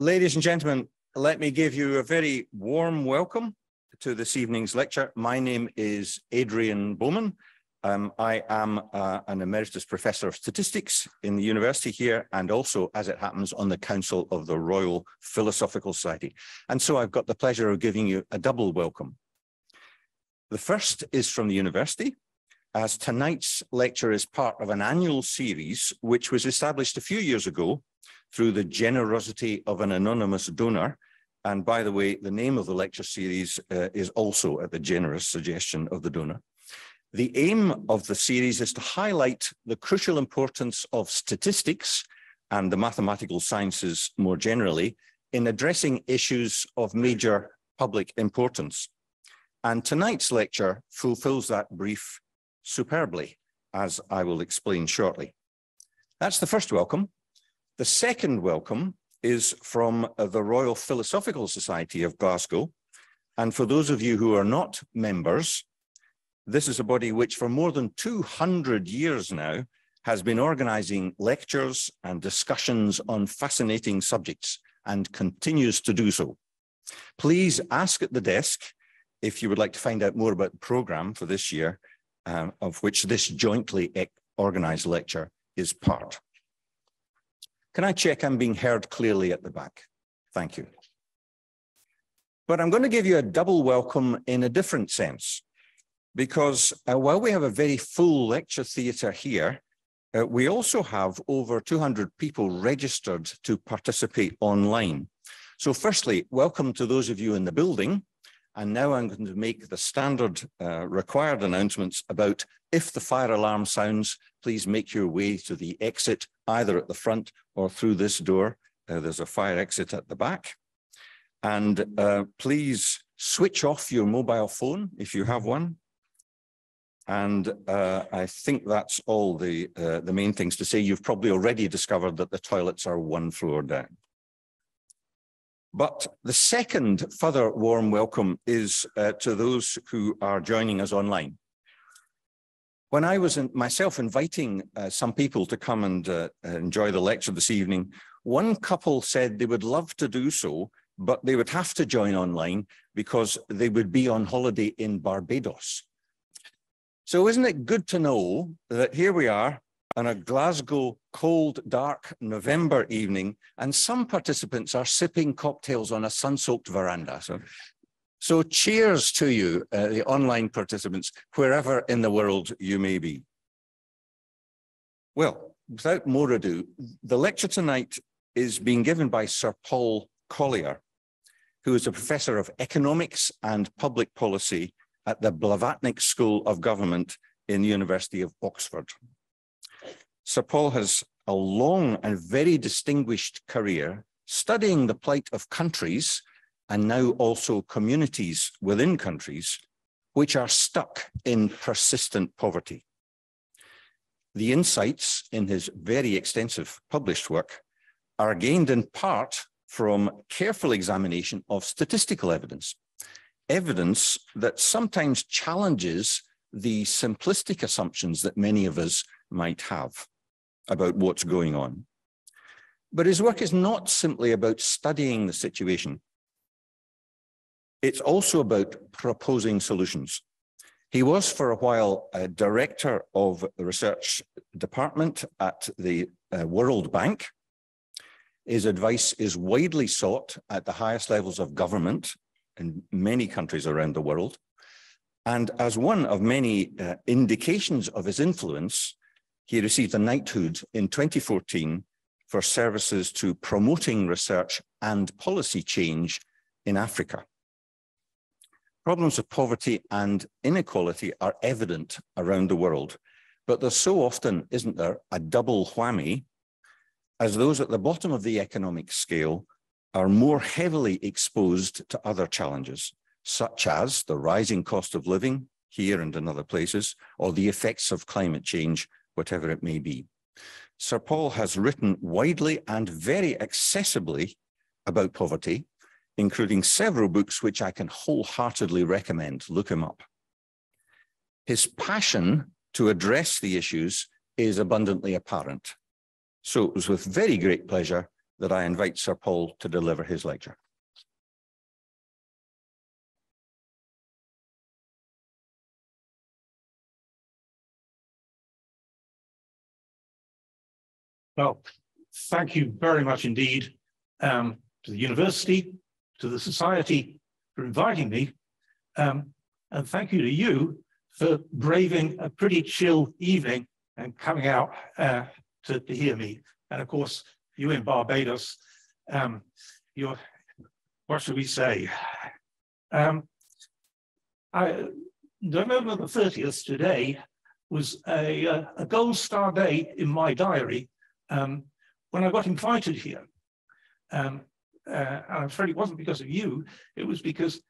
Ladies and gentlemen, let me give you a very warm welcome to this evening's lecture. My name is Adrian Bowman. Um, I am uh, an emeritus professor of statistics in the university here and also, as it happens, on the council of the Royal Philosophical Society. And so I've got the pleasure of giving you a double welcome. The first is from the university, as tonight's lecture is part of an annual series which was established a few years ago through the generosity of an anonymous donor. And by the way, the name of the lecture series uh, is also at the generous suggestion of the donor. The aim of the series is to highlight the crucial importance of statistics and the mathematical sciences more generally in addressing issues of major public importance. And tonight's lecture fulfills that brief superbly, as I will explain shortly. That's the first welcome. The second welcome is from uh, the Royal Philosophical Society of Glasgow. And for those of you who are not members, this is a body which for more than 200 years now has been organizing lectures and discussions on fascinating subjects and continues to do so. Please ask at the desk if you would like to find out more about the program for this year, um, of which this jointly organized lecture is part. Can I check I'm being heard clearly at the back? Thank you. But I'm going to give you a double welcome in a different sense, because uh, while we have a very full lecture theatre here, uh, we also have over 200 people registered to participate online. So firstly, welcome to those of you in the building. And now I'm going to make the standard uh, required announcements about if the fire alarm sounds, please make your way to the exit, either at the front or through this door. Uh, there's a fire exit at the back. And uh, please switch off your mobile phone if you have one. And uh, I think that's all the, uh, the main things to say. You've probably already discovered that the toilets are one floor down. But the second further warm welcome is uh, to those who are joining us online. When I was in, myself inviting uh, some people to come and uh, enjoy the lecture this evening, one couple said they would love to do so, but they would have to join online because they would be on holiday in Barbados. So isn't it good to know that here we are on a Glasgow cold, dark November evening, and some participants are sipping cocktails on a sun-soaked veranda. So, so cheers to you, uh, the online participants, wherever in the world you may be. Well, without more ado, the lecture tonight is being given by Sir Paul Collier, who is a professor of economics and public policy at the Blavatnik School of Government in the University of Oxford. Sir Paul has a long and very distinguished career studying the plight of countries and now also communities within countries which are stuck in persistent poverty. The insights in his very extensive published work are gained in part from careful examination of statistical evidence, evidence that sometimes challenges the simplistic assumptions that many of us might have about what's going on. But his work is not simply about studying the situation. It's also about proposing solutions. He was for a while a director of the research department at the uh, World Bank. His advice is widely sought at the highest levels of government in many countries around the world. And as one of many uh, indications of his influence, he received a knighthood in 2014 for services to promoting research and policy change in Africa. Problems of poverty and inequality are evident around the world, but there's so often, isn't there, a double whammy, as those at the bottom of the economic scale are more heavily exposed to other challenges, such as the rising cost of living here and in other places, or the effects of climate change whatever it may be. Sir Paul has written widely and very accessibly about poverty, including several books which I can wholeheartedly recommend. Look him up. His passion to address the issues is abundantly apparent. So it was with very great pleasure that I invite Sir Paul to deliver his lecture. Well, thank you very much indeed um, to the university, to the society for inviting me. Um, and thank you to you for braving a pretty chill evening and coming out uh, to, to, hear me. And of course, you in Barbados, um, you're, what should we say? Um, I, November the 30th today was a, a gold star day in my diary um, when I got invited here, um, uh, I'm afraid it wasn't because of you, it was because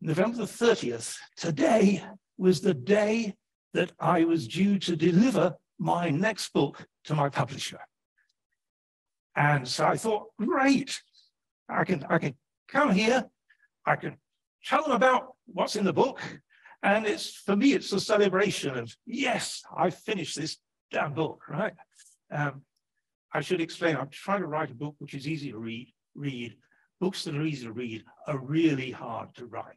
November the 30th, today was the day that I was due to deliver my next book to my publisher. And so I thought, great, I can, I can come here, I can tell them about what's in the book. And it's for me, it's a celebration of, yes, I finished this damn book, right? Um, I should explain, I'm trying to write a book which is easy to read. read. Books that are easy to read are really hard to write.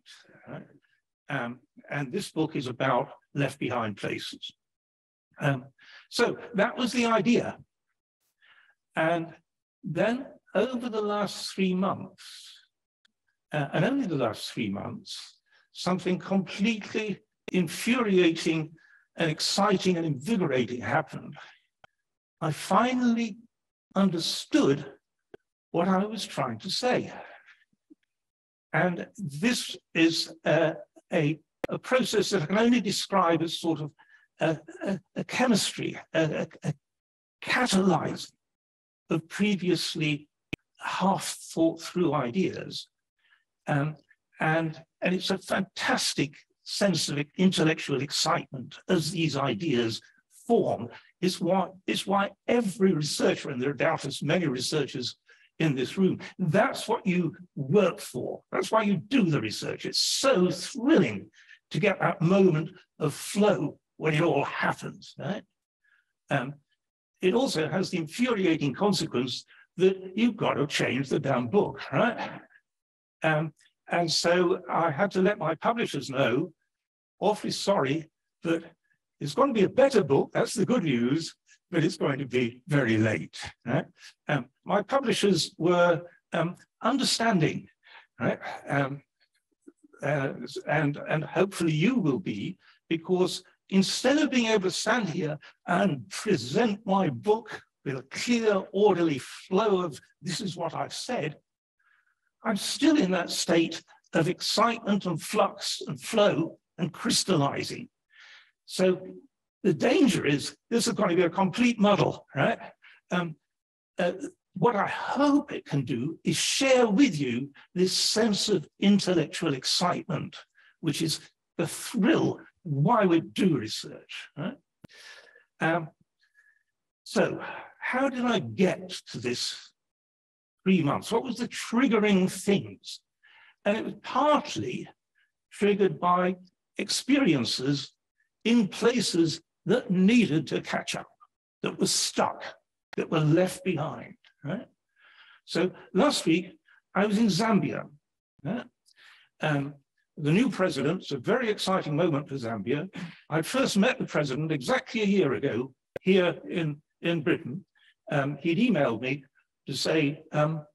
Um, and this book is about left behind places. Um, so that was the idea. And then over the last three months, uh, and only the last three months, something completely infuriating and exciting and invigorating happened. I finally understood what I was trying to say. And this is a, a, process that I can only describe as sort of a, a, a chemistry, a, catalyzing of previously half thought through ideas. Um, and, and it's a fantastic sense of intellectual excitement as these ideas form is why, is why every researcher, and there are doubtless many researchers in this room, that's what you work for. That's why you do the research. It's so thrilling to get that moment of flow when it all happens, right? Um, it also has the infuriating consequence that you've got to change the damn book, right? Um, and so I had to let my publishers know, awfully sorry, that it's going to be a better book, that's the good news, but it's going to be very late. Right? Um, my publishers were um, understanding, right? Um, uh, and, and hopefully you will be, because instead of being able to stand here and present my book with a clear, orderly flow of this is what I've said, I'm still in that state of excitement and flux and flow and crystallizing. So the danger is this is going to be a complete muddle, right? Um, uh, what I hope it can do is share with you this sense of intellectual excitement, which is the thrill why we do research. Right? Um, so, how did I get to this three months? What was the triggering things? And it was partly triggered by experiences in places that needed to catch up, that were stuck, that were left behind. Right? So last week, I was in Zambia. Right? Um, the new president, it's a very exciting moment for Zambia. I first met the president exactly a year ago here in, in Britain. Um, he'd emailed me to say, um,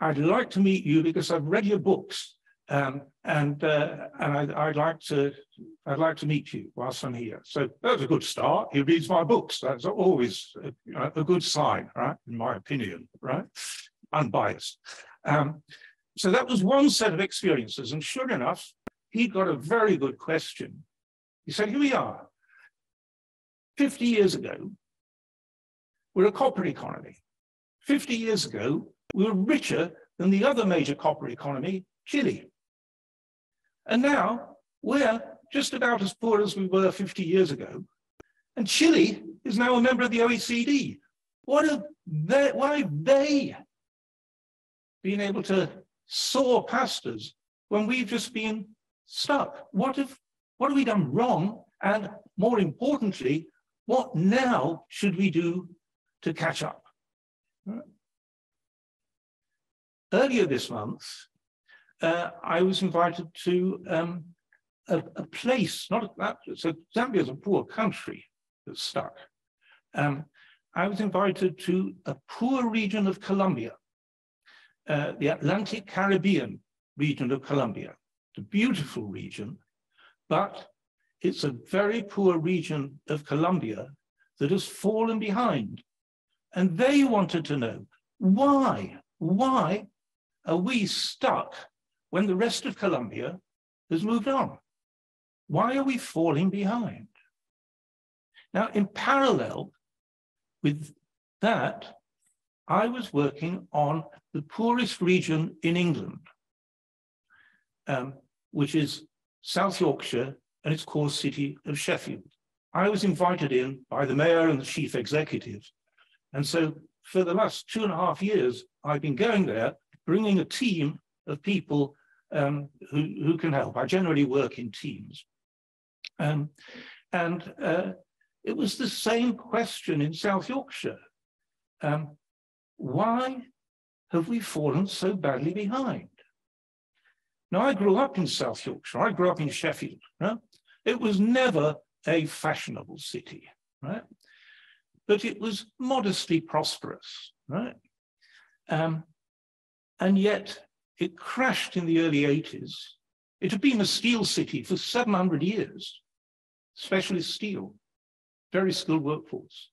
I'd like to meet you because I've read your books um, and uh, and I'd, I'd, like to I'd like to meet you whilst I'm here. So that's a good start. He reads my books. That's always a, you know, a good sign, right? In my opinion, right? Unbiased. Um, so that was one set of experiences, and sure enough, he got a very good question. He said, "Here we are. Fifty years ago, we're a copper economy. Fifty years ago, we were richer than the other major copper economy, Chile." And now we're just about as poor as we were 50 years ago. And Chile is now a member of the OECD. What have they, why have they been able to soar past us when we've just been stuck? What have, what have we done wrong? And more importantly, what now should we do to catch up? earlier this month, uh, I was invited to um, a, a, place, not that, so Zambia is a poor country that's stuck. Um, I was invited to a poor region of Colombia, uh, the Atlantic Caribbean region of Colombia. It's a beautiful region, but it's a very poor region of Colombia that has fallen behind. And they wanted to know why, why are we stuck when the rest of Colombia has moved on? Why are we falling behind? Now, in parallel with that, I was working on the poorest region in England, um, which is South Yorkshire and its core city of Sheffield. I was invited in by the mayor and the chief executive. And so for the last two and a half years, I've been going there, bringing a team of people um, who, who can help. I generally work in teams. Um, and uh, it was the same question in South Yorkshire. Um, why have we fallen so badly behind? Now, I grew up in South Yorkshire. I grew up in Sheffield. Right? It was never a fashionable city, right? But it was modestly prosperous, right? Um, and yet it crashed in the early 80s. It had been a steel city for 700 years, specialist steel, very skilled workforce.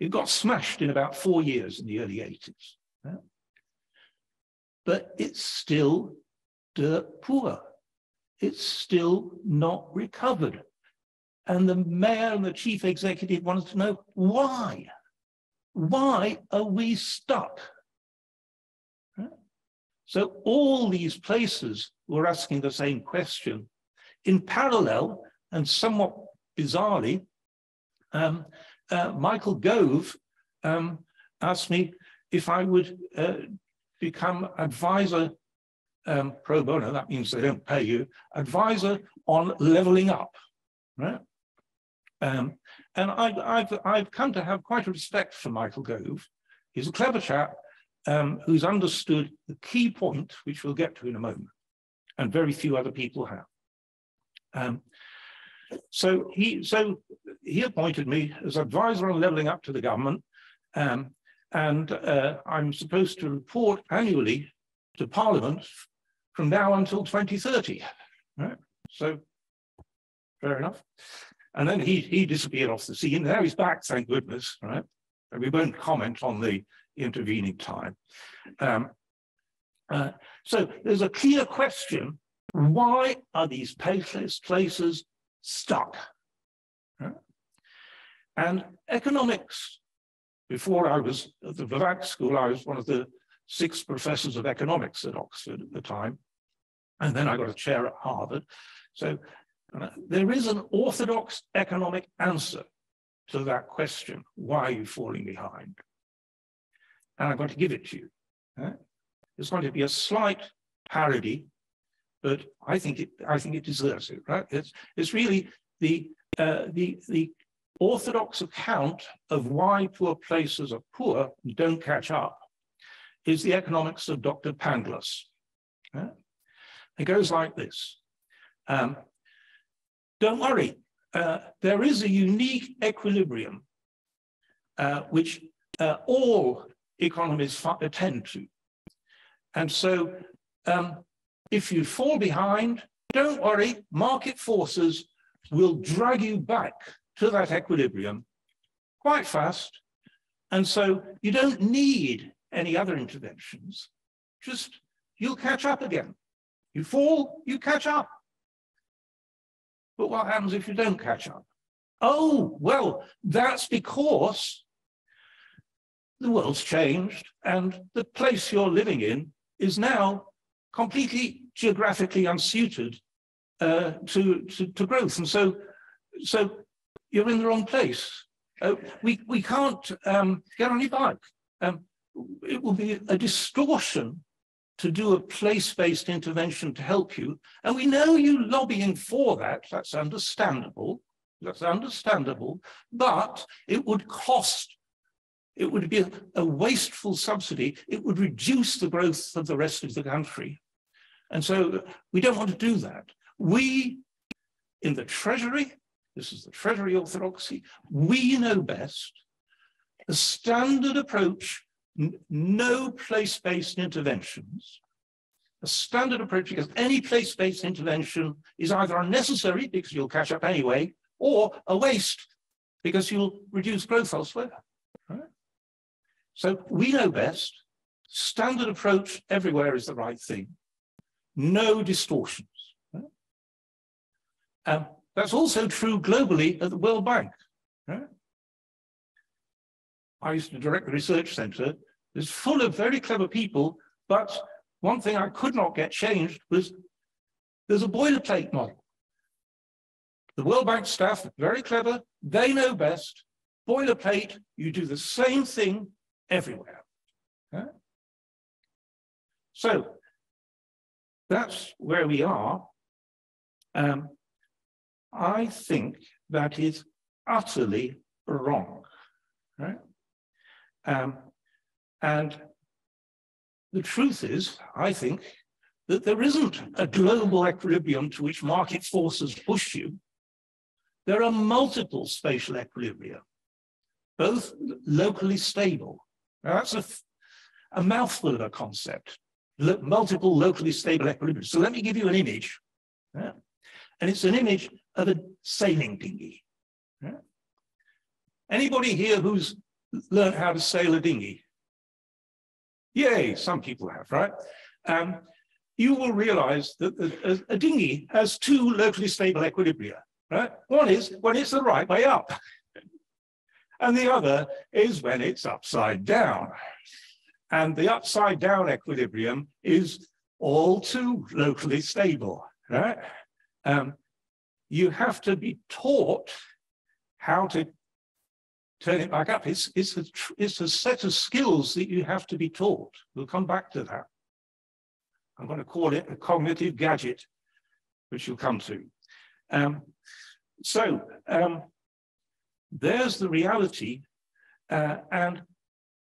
It got smashed in about four years in the early 80s. Right? But it's still dirt poor. It's still not recovered. And the mayor and the chief executive wanted to know why. Why are we stuck? So all these places were asking the same question. In parallel, and somewhat bizarrely, um, uh, Michael Gove um, asked me if I would uh, become advisor um, pro bono, that means they don't pay you, advisor on leveling up, right? Um, and I've, I've, I've come to have quite a respect for Michael Gove. He's a clever chap um, who's understood the key point, which we'll get to in a moment, and very few other people have. Um, so he so he appointed me as advisor on levelling up to the government, um, and uh, I'm supposed to report annually to Parliament from now until 2030. Right? So fair enough. And then he, he disappeared off the scene. There he's back, thank goodness, right? And we won't comment on the intervening time. Um, uh, so there's a clear question, why are these places, places stuck? And economics, before I was at the Blavatnik School, I was one of the six professors of economics at Oxford at the time. And then I got a chair at Harvard. So uh, there is an orthodox economic answer to that question. Why are you falling behind? And I'm going to give it to you. Right? It's going to be a slight parody, but I think it, I think it deserves it, right? It's, it's really the, uh, the, the orthodox account of why poor places are poor and don't catch up is the economics of Dr. Pangloss. Right? It goes like this. Um, don't worry, uh, there is a unique equilibrium uh, which uh, all economists attend to. And so um, if you fall behind, don't worry, market forces will drag you back to that equilibrium quite fast. And so you don't need any other interventions, just you'll catch up again. You fall, you catch up. But what happens if you don't catch up? Oh, well, that's because the world's changed and the place you're living in is now completely geographically unsuited uh, to, to, to, growth. And so, so you're in the wrong place. Uh, we, we can't um, get on your bike. Um, it will be a distortion to do a place-based intervention to help you. And we know you lobbying for that. That's understandable. That's understandable. But it would cost it would be a, a wasteful subsidy. It would reduce the growth of the rest of the country. And so uh, we don't want to do that. We, in the Treasury, this is the Treasury orthodoxy, we know best. The standard approach, no place-based interventions. A standard approach because any place-based intervention is either unnecessary because you'll catch up anyway, or a waste because you'll reduce growth elsewhere. So we know best. Standard approach everywhere is the right thing. No distortions. Right? Um, that's also true globally at the World Bank. Right? I used to direct the research center. It's full of very clever people, but one thing I could not get changed was there's a boilerplate model. The World Bank staff, very clever, they know best. Boilerplate, you do the same thing everywhere. Okay? So that's where we are. Um, I think that is utterly wrong. Right? Um, and the truth is, I think, that there isn't a global equilibrium to which market forces push you. There are multiple spatial equilibria, both locally stable. Now that's a, a mouthful of a concept, multiple locally stable equilibria. So let me give you an image. Yeah? And it's an image of a sailing dinghy. Yeah? Anybody here who's learned how to sail a dinghy? Yay, some people have, right? Um, you will realize that a, a dinghy has two locally stable equilibria. Right? One is when it's the right way up. And the other is when it's upside down. And the upside down equilibrium is all too locally stable. Right? Um, you have to be taught how to turn it back up. It's, it's, a, it's a set of skills that you have to be taught. We'll come back to that. I'm going to call it a cognitive gadget, which you'll come to. Um, so um, there's the reality. Uh, and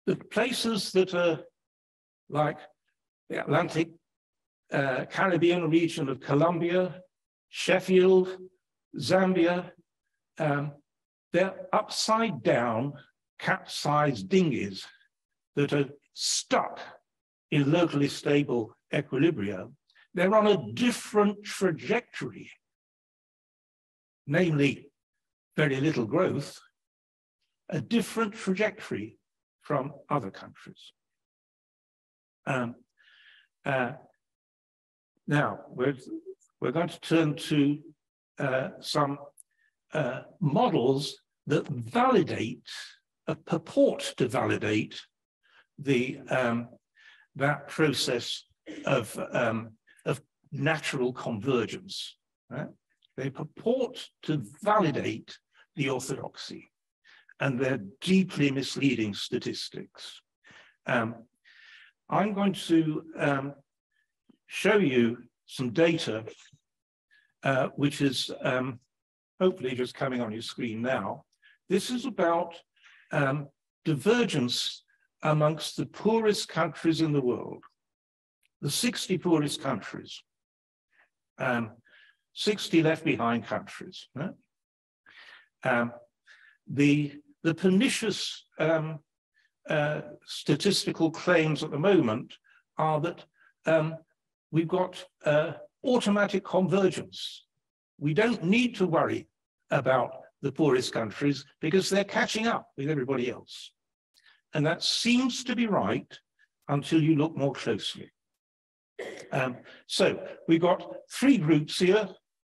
the places that are like the Atlantic uh, Caribbean region of Colombia, Sheffield, Zambia, um, they're upside down capsized dinghies that are stuck in locally stable equilibria. They're on a different trajectory namely very little growth, a different trajectory from other countries. Um, uh, now, we're, we're going to turn to uh, some uh, models that validate, uh, purport to validate the, um, that process of, um, of natural convergence. Right? They purport to validate the orthodoxy, and they're deeply misleading statistics. Um, I'm going to um, show you some data, uh, which is um, hopefully just coming on your screen now. This is about um, divergence amongst the poorest countries in the world, the 60 poorest countries. Um, 60 left behind countries. Right? Um, the, the pernicious um, uh, statistical claims at the moment are that um, we've got uh, automatic convergence. We don't need to worry about the poorest countries because they're catching up with everybody else. And that seems to be right until you look more closely. Um, so we've got three groups here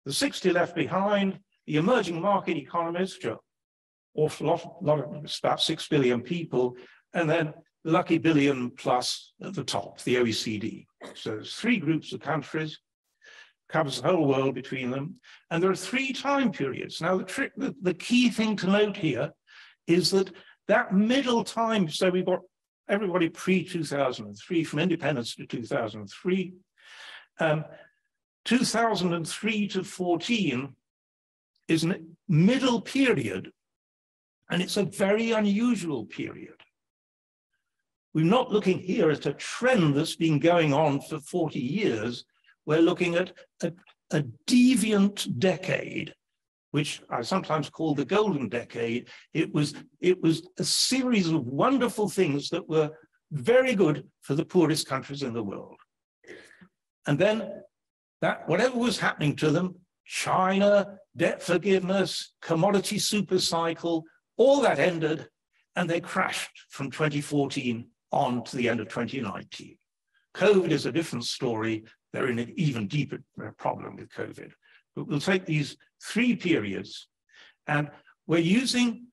the 60 left behind, the emerging market economies, which are awful lot, lot of, about 6 billion people, and then the lucky billion plus at the top, the OECD. So there's three groups of countries, covers the whole world between them. And there are three time periods. Now, the trick, the, the key thing to note here is that that middle time, so we've got everybody pre-2003, from independence to 2003, um, 2003 to 14 is a middle period, and it's a very unusual period. we're not looking here at a trend that's been going on for 40 years. We're looking at a, a deviant decade, which I sometimes call the golden decade. It was, it was a series of wonderful things that were very good for the poorest countries in the world. And then that whatever was happening to them, China, debt forgiveness, commodity super cycle, all that ended and they crashed from 2014 on to the end of 2019. COVID is a different story. They're in an even deeper uh, problem with COVID. But we'll take these three periods and we're using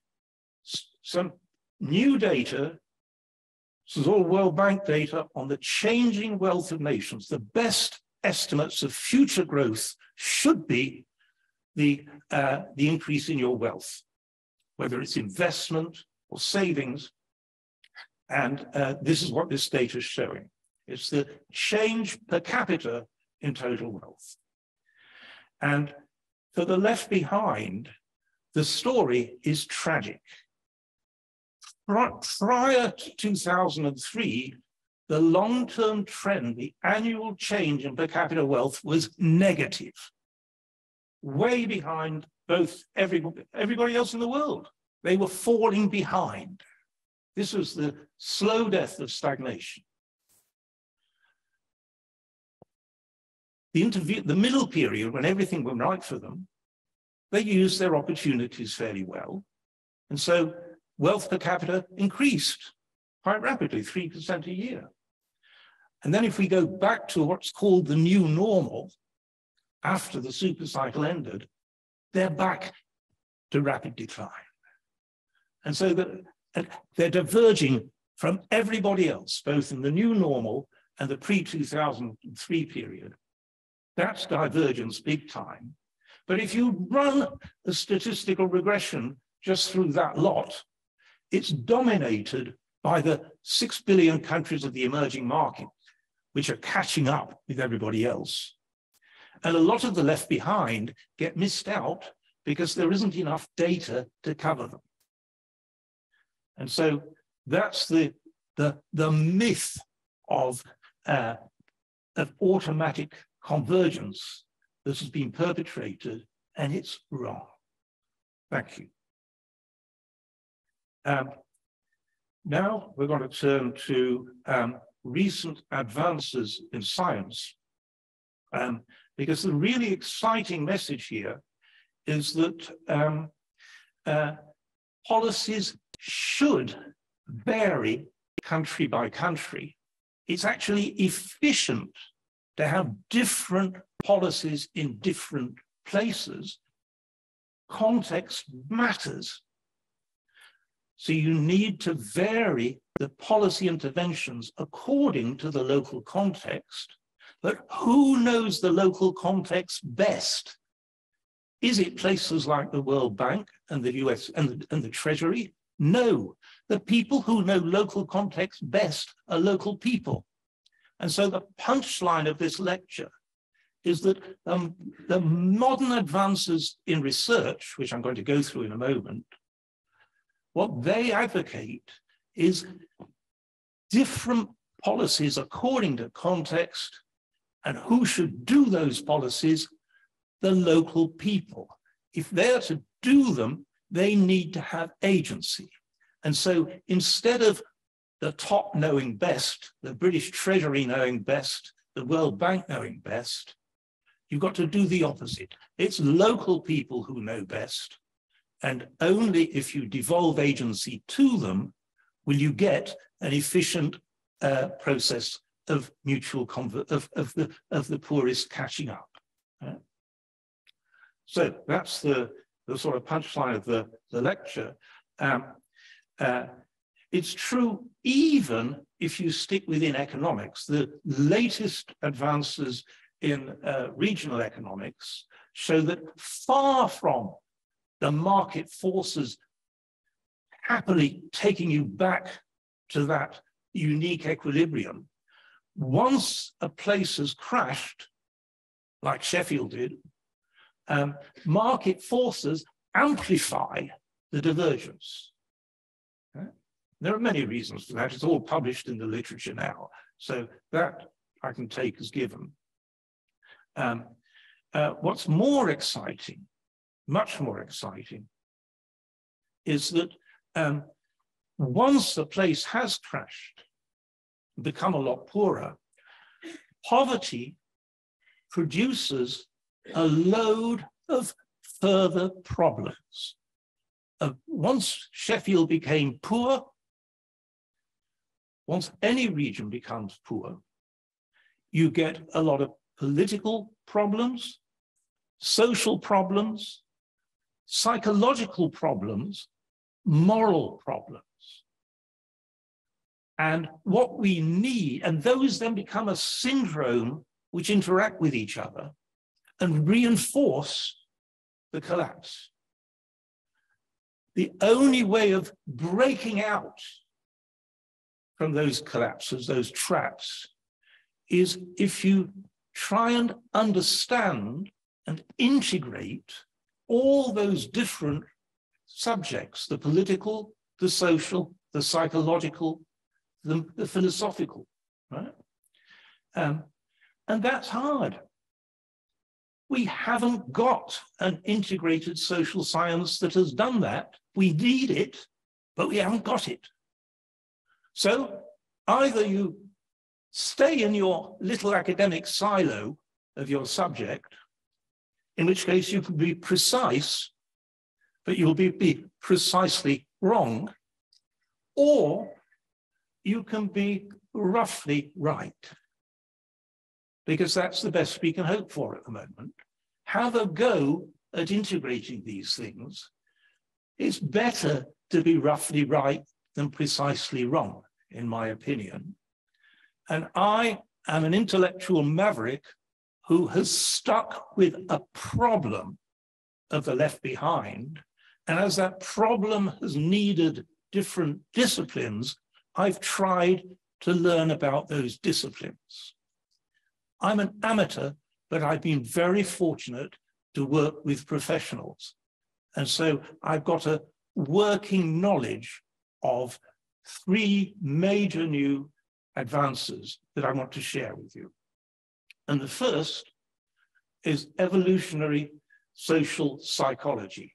some new data. This is all World Bank data on the changing wealth of nations. The best estimates of future growth should be the, uh, the increase in your wealth, whether it's investment or savings. And uh, this is what this data is showing. It's the change per capita in total wealth. And for the left behind, the story is tragic. Prior to 2003, the long-term trend, the annual change in per capita wealth was negative, way behind both every, everybody else in the world. They were falling behind. This was the slow death of stagnation. The, interview, the middle period, when everything went right for them, they used their opportunities fairly well. And so wealth per capita increased quite rapidly, 3% a year. And then if we go back to what's called the new normal, after the super cycle ended, they're back to rapid decline. And so that uh, they're diverging from everybody else, both in the new normal and the pre-2003 period. That's divergence big time. But if you run a statistical regression just through that lot, it's dominated by the 6 billion countries of the emerging market which are catching up with everybody else. And a lot of the left behind get missed out because there isn't enough data to cover them. And so that's the, the, the myth of, uh, of automatic convergence that has been perpetrated, and it's wrong. Thank you. Um, now we're going to turn to um, recent advances in science. Um, because the really exciting message here is that um, uh, policies should vary country by country. It's actually efficient to have different policies in different places. Context matters. So you need to vary the policy interventions according to the local context. But who knows the local context best? Is it places like the World Bank and the US and the, and the Treasury? No, the people who know local context best are local people. And so the punchline of this lecture is that um, the modern advances in research, which I'm going to go through in a moment, what they advocate is different policies according to context and who should do those policies, the local people. If they're to do them, they need to have agency. And so instead of the top knowing best, the British Treasury knowing best, the World Bank knowing best, you've got to do the opposite. It's local people who know best. And only if you devolve agency to them will you get an efficient uh, process of mutual of, of the of the poorest catching up. Right? So that's the the sort of punchline of the the lecture. Um, uh, it's true even if you stick within economics. The latest advances in uh, regional economics show that far from the market forces happily taking you back to that unique equilibrium. Once a place has crashed, like Sheffield did, um, market forces amplify the divergence. Okay? There are many reasons for that. It's all published in the literature now. So that I can take as given. Um, uh, what's more exciting, much more exciting, is that um, once the place has crashed, become a lot poorer, poverty produces a load of further problems. Uh, once Sheffield became poor, once any region becomes poor, you get a lot of political problems, social problems, psychological problems, moral problems. And what we need, and those then become a syndrome which interact with each other and reinforce the collapse. The only way of breaking out from those collapses, those traps, is if you try and understand and integrate all those different subjects the political, the social, the psychological, the, the philosophical, right? Um, and that's hard. We haven't got an integrated social science that has done that. We need it, but we haven't got it. So either you stay in your little academic silo of your subject, in which case you can be precise, but you'll be, be precisely wrong, or you can be roughly right because that's the best we can hope for at the moment. Have a go at integrating these things. It's better to be roughly right than precisely wrong, in my opinion. And I am an intellectual maverick who has stuck with a problem of the left behind. And as that problem has needed different disciplines, I've tried to learn about those disciplines. I'm an amateur, but I've been very fortunate to work with professionals. And so I've got a working knowledge of three major new advances that I want to share with you. And the first is evolutionary social psychology.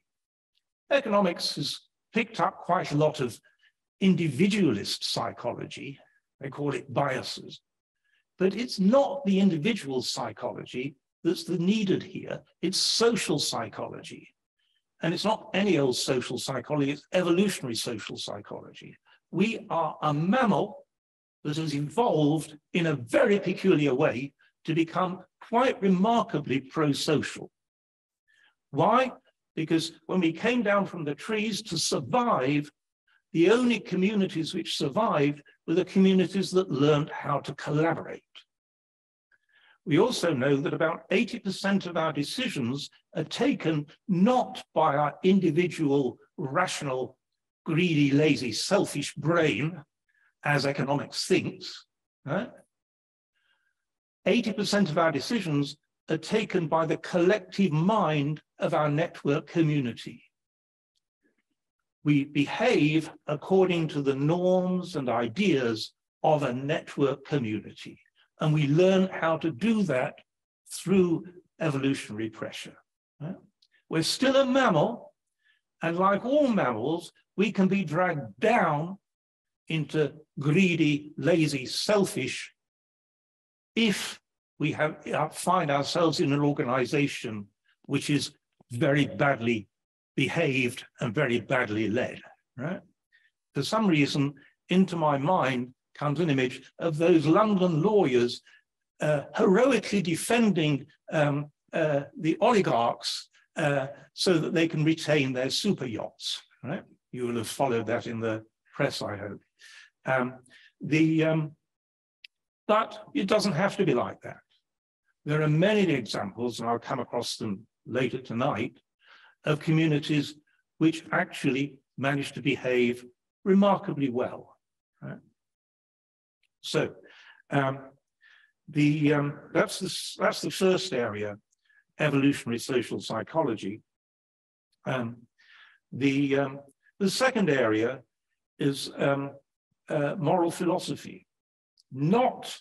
Economics has picked up quite a lot of individualist psychology. They call it biases. But it's not the individual psychology that's the needed here. It's social psychology. And it's not any old social psychology, it's evolutionary social psychology. We are a mammal that has evolved in a very peculiar way to become quite remarkably pro-social. Why? Because when we came down from the trees to survive, the only communities which survived were the communities that learned how to collaborate. We also know that about 80% of our decisions are taken not by our individual, rational, greedy, lazy, selfish brain, as economics thinks. 80% of our decisions are taken by the collective mind of our network community we behave according to the norms and ideas of a network community. And we learn how to do that through evolutionary pressure. Right? We're still a mammal, and like all mammals, we can be dragged down into greedy, lazy, selfish if we have, uh, find ourselves in an organization which is very badly behaved and very badly led, right? For some reason, into my mind comes an image of those London lawyers uh, heroically defending um, uh, the oligarchs uh, so that they can retain their super yachts, right? You will have followed that in the press, I hope. Um, the, um, but it doesn't have to be like that. There are many examples, and I'll come across them later tonight, of communities which actually manage to behave remarkably well. Right? So um, the um, that's the that's the first area, evolutionary social psychology. Um, the um, the second area is um, uh, moral philosophy, not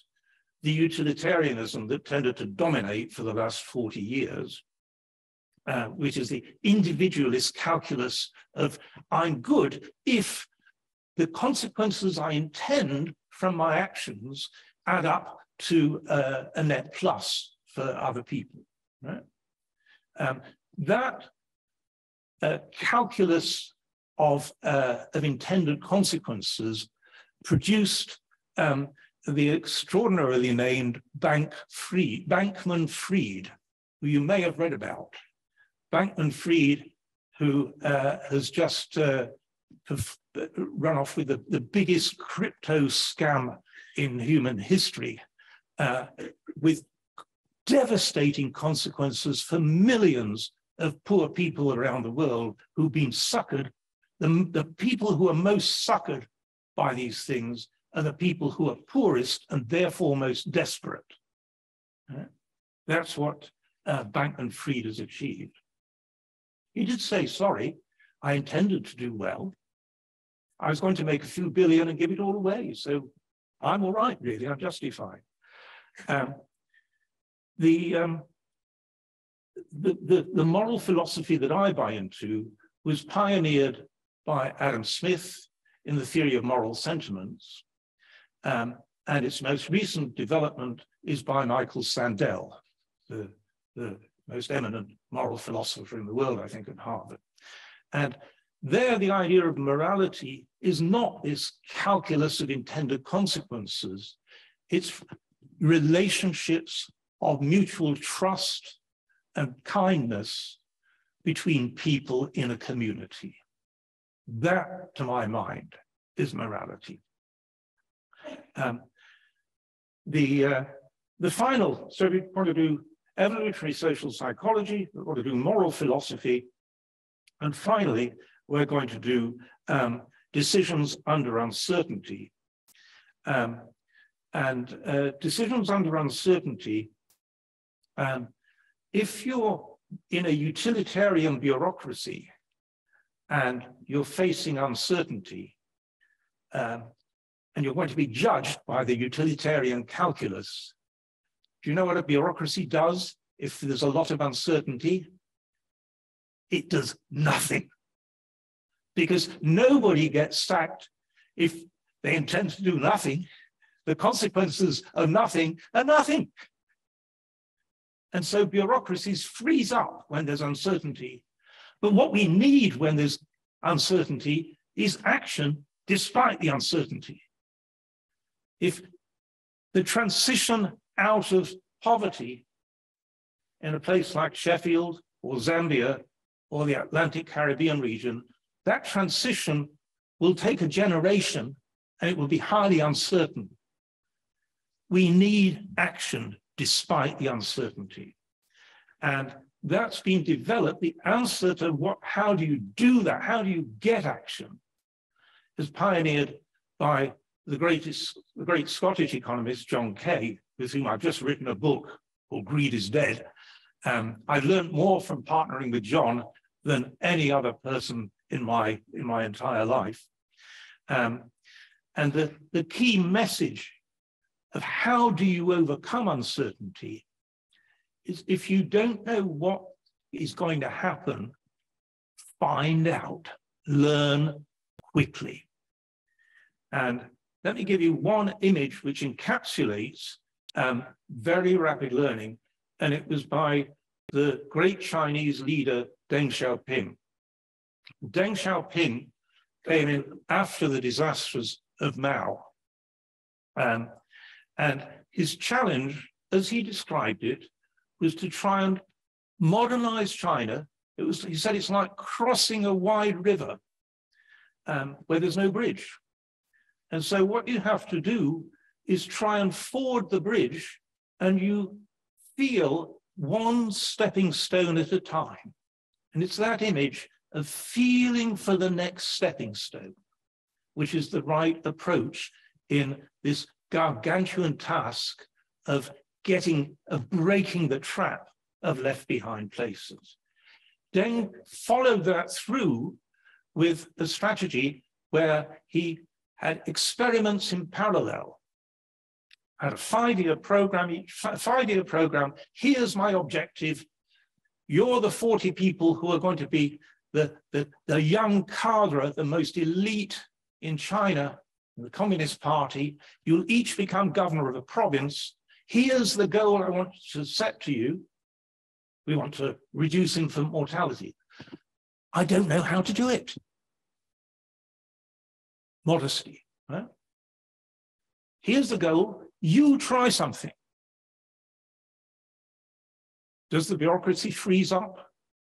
the utilitarianism that tended to dominate for the last 40 years, uh, which is the individualist calculus of I'm good if the consequences I intend from my actions add up to uh, a net plus for other people. Right? Um, that uh, calculus of, uh, of intended consequences produced um, the extraordinarily named Bank Bankman Fried, who you may have read about. Bankman Fried, who uh, has just uh, run off with the, the biggest crypto scam in human history, uh, with devastating consequences for millions of poor people around the world who've been suckered. The, the people who are most suckered by these things are the people who are poorest and therefore most desperate. That's what uh, Bankman Fried has achieved. He did say, sorry, I intended to do well. I was going to make a few billion and give it all away. So I'm all right, really. I'm justified. Um, the, um, the, the, the moral philosophy that I buy into was pioneered by Adam Smith in the theory of moral sentiments. Um, and its most recent development is by Michael Sandel, the, the most eminent moral philosopher in the world, I think, at Harvard. And there, the idea of morality is not this calculus of intended consequences, it's relationships of mutual trust and kindness between people in a community. That, to my mind, is morality. Um, the, uh, the final, so we want to do evolutionary social psychology, we want to do moral philosophy, and finally, we're going to do um, decisions under uncertainty. Um, and uh, decisions under uncertainty, um, if you're in a utilitarian bureaucracy and you're facing uncertainty, um, and you're going to be judged by the utilitarian calculus, do you know what a bureaucracy does if there's a lot of uncertainty? It does nothing. Because nobody gets sacked if they intend to do nothing. The consequences of nothing are nothing. And so bureaucracies freeze up when there's uncertainty. But what we need when there's uncertainty is action despite the uncertainty. If the transition out of poverty in a place like Sheffield or Zambia or the Atlantic Caribbean region, that transition will take a generation and it will be highly uncertain. We need action despite the uncertainty. And that's been developed. The answer to what, how do you do that? How do you get action? Is pioneered by the greatest, the great Scottish economist, John Kay, with whom I've just written a book called Greed is Dead. Um, I've learned more from partnering with John than any other person in my, in my entire life. Um, and the, the key message of how do you overcome uncertainty is if you don't know what is going to happen, find out, learn quickly. And let me give you one image which encapsulates um, very rapid learning, and it was by the great Chinese leader Deng Xiaoping. Deng Xiaoping came in after the disasters of Mao. Um, and his challenge, as he described it, was to try and modernize China. It was, he said it's like crossing a wide river um, where there's no bridge. And so what you have to do is try and ford the bridge and you feel one stepping stone at a time. And it's that image of feeling for the next stepping stone, which is the right approach in this gargantuan task of getting, of breaking the trap of left behind places. Deng followed that through with a strategy where he had experiments in parallel. Had a five-year program, each five-year program. Here's my objective. You're the 40 people who are going to be the, the, the young cadre, the most elite in China, the Communist Party. You'll each become governor of a province. Here's the goal I want to set to you. We want to reduce infant mortality. I don't know how to do it. Modesty. Right? Here's the goal. You try something. Does the bureaucracy freeze up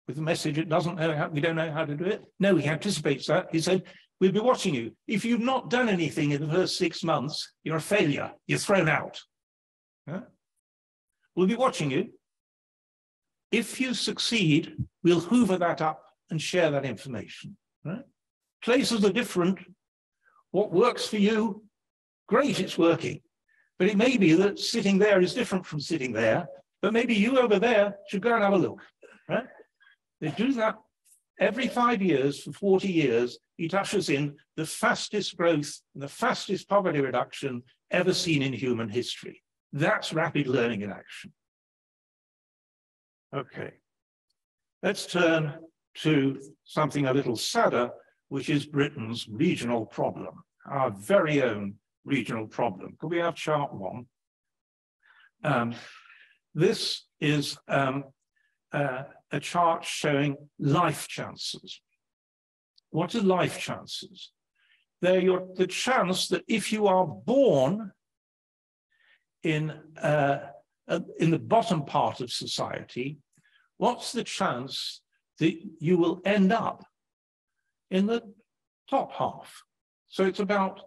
with the message it doesn't know how, we don't know how to do it? No, he anticipates that. He said, we'll be watching you. If you've not done anything in the first six months, you're a failure. You're thrown out. We'll be watching you. If you succeed, we'll hoover that up and share that information. Right? Places are different. What works for you, great, it's working. But it may be that sitting there is different from sitting there, but maybe you over there should go and have a look. Right? They do that every five years for 40 years. It ushers in the fastest growth and the fastest poverty reduction ever seen in human history. That's rapid learning in action. Okay. Let's turn to something a little sadder, which is Britain's regional problem, our very own regional problem. Could we have chart one? Um, this is um, uh, a chart showing life chances. What are life chances? They're your, the chance that if you are born in, uh, uh, in the bottom part of society, what's the chance that you will end up in the top half? So it's about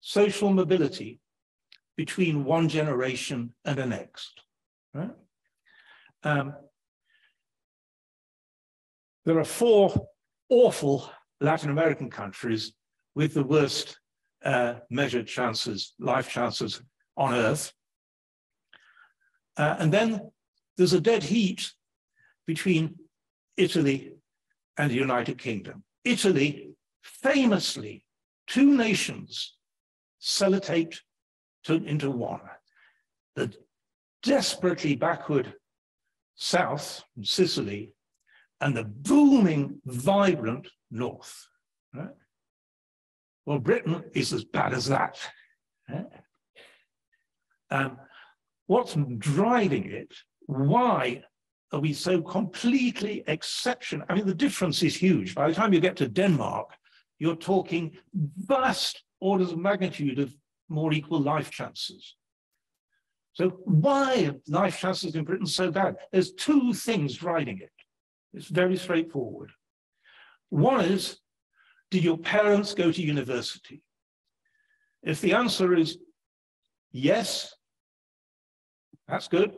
social mobility between one generation and the next. Right? Um, there are four awful Latin American countries with the worst uh, measured chances, life chances on Earth. Uh, and then there's a dead heat between Italy and the United Kingdom. Italy, famously, two nations sellotape to, into one. The desperately backward south, Sicily, and the booming, vibrant north. Right? Well, Britain is as bad as that. Right? Um, what's driving it? Why are we so completely exceptional? I mean, the difference is huge. By the time you get to Denmark, you're talking vast orders of magnitude of more equal life chances. So why are life chances in Britain so bad? There's two things driving it. It's very straightforward. One is, did your parents go to university? If the answer is yes, that's good.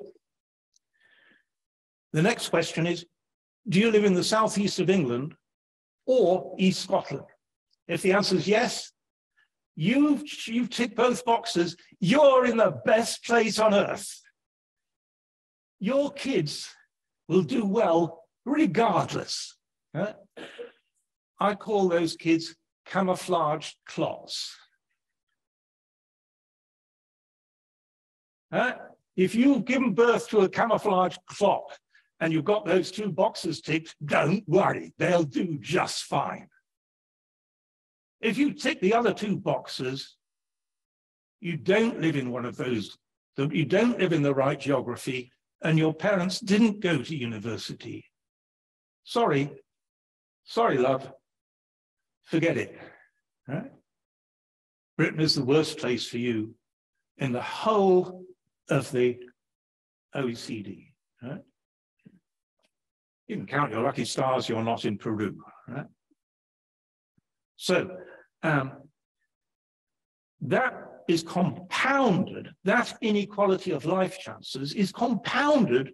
The next question is, do you live in the southeast of England or East Scotland? If the answer is yes, you've, you've ticked both boxes. You're in the best place on earth. Your kids will do well regardless. I call those kids camouflaged clots. If you've given birth to a camouflage clock and you've got those two boxes ticked, don't worry, they'll do just fine. If you tick the other two boxes, you don't live in one of those, you don't live in the right geography, and your parents didn't go to university. Sorry, sorry, love, forget it. Right? Britain is the worst place for you in the whole of the OECD. You can count your lucky stars, you're not in Peru. Right? So um, that is compounded, that inequality of life chances is compounded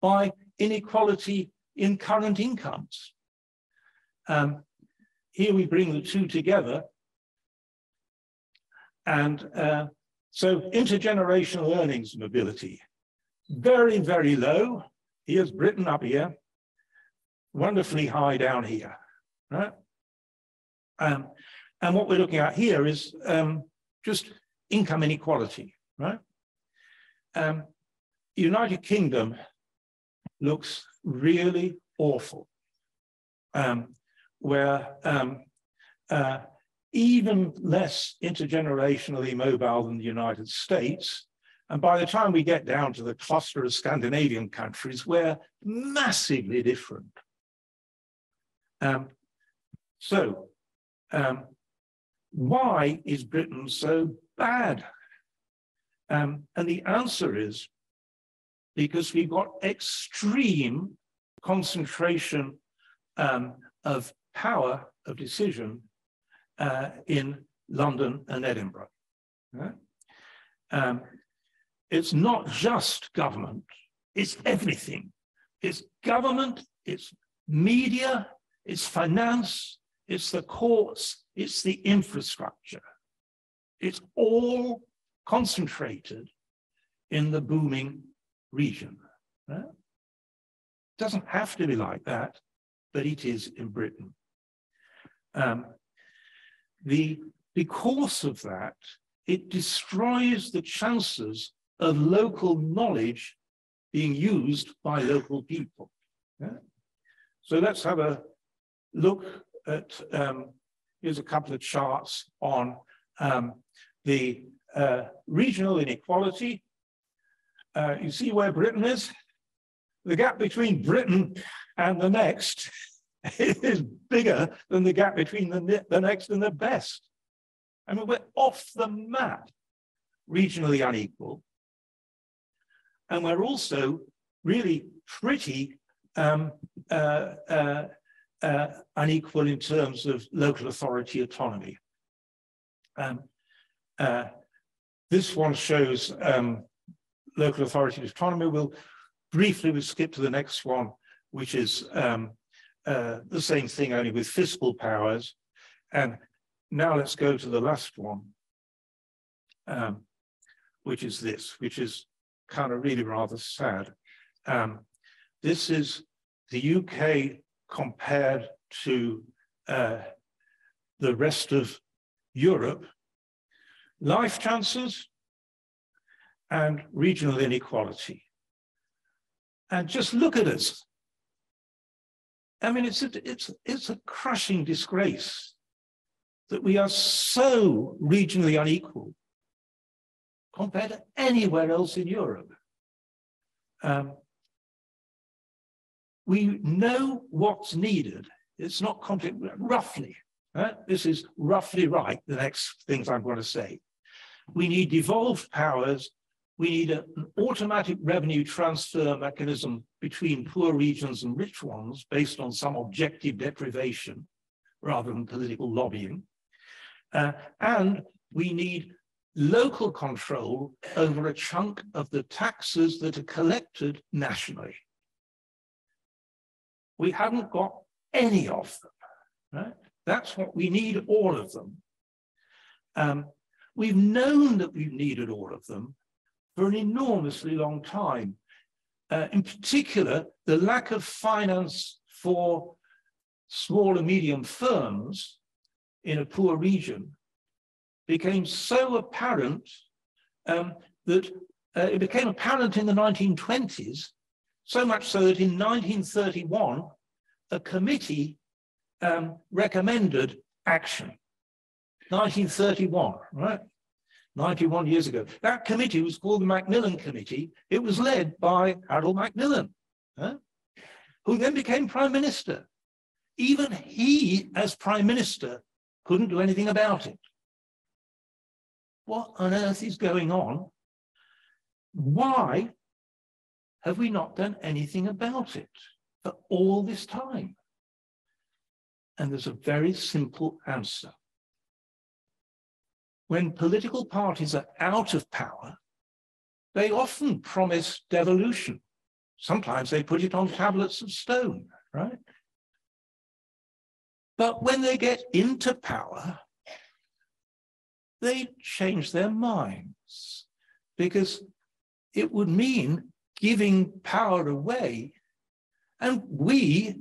by inequality in current incomes. Um, here we bring the two together. And uh, so intergenerational earnings mobility, very, very low. Here's Britain up here, wonderfully high down here, right? Um, And what we're looking at here is um, just income inequality, right? Um, United Kingdom looks really awful, um, where um, uh, even less intergenerationally mobile than the United States. And by the time we get down to the cluster of Scandinavian countries, we're massively different. Um, so, um, why is Britain so bad? Um, and the answer is because we've got extreme concentration um, of power of decision uh, in London and Edinburgh. Right? Um, it's not just government, it's everything. It's government, it's media, it's finance, it's the courts, it's the infrastructure. It's all concentrated in the booming region. Right? Doesn't have to be like that, but it is in Britain. Um, the, because of that, it destroys the chances of local knowledge being used by local people. Yeah? So let's have a look at, um, here's a couple of charts on um, the uh, regional inequality. Uh, you see where Britain is? The gap between Britain and the next is bigger than the gap between the, the next and the best. I mean, we're off the map, regionally unequal. And we're also really pretty um, uh, uh, unequal in terms of local authority autonomy. Um, uh, this one shows um, local authority autonomy. We'll briefly we'll skip to the next one, which is um, uh, the same thing, only with fiscal powers. And now let's go to the last one, um, which is this, which is kind of really rather sad. Um, this is the UK compared to uh, the rest of Europe. Life chances and regional inequality. And just look at us. I mean, it's a, it's, it's a crushing disgrace that we are so regionally unequal compared to anywhere else in Europe. Um, we know what's needed. It's not complex, roughly. Right? This is roughly right, the next things I'm going to say. We need devolved powers we need a, an automatic revenue transfer mechanism between poor regions and rich ones based on some objective deprivation rather than political lobbying. Uh, and we need local control over a chunk of the taxes that are collected nationally. We haven't got any of them. Right? That's what we need, all of them. Um, we've known that we've needed all of them for an enormously long time. Uh, in particular, the lack of finance for small and medium firms in a poor region became so apparent um, that uh, it became apparent in the 1920s, so much so that in 1931, a committee um, recommended action. 1931, right? 91 years ago. That committee was called the Macmillan Committee. It was led by Harold Macmillan, huh? who then became Prime Minister. Even he, as Prime Minister, couldn't do anything about it. What on earth is going on? Why have we not done anything about it for all this time? And there's a very simple answer when political parties are out of power, they often promise devolution. Sometimes they put it on tablets of stone, right? But when they get into power, they change their minds because it would mean giving power away. And we,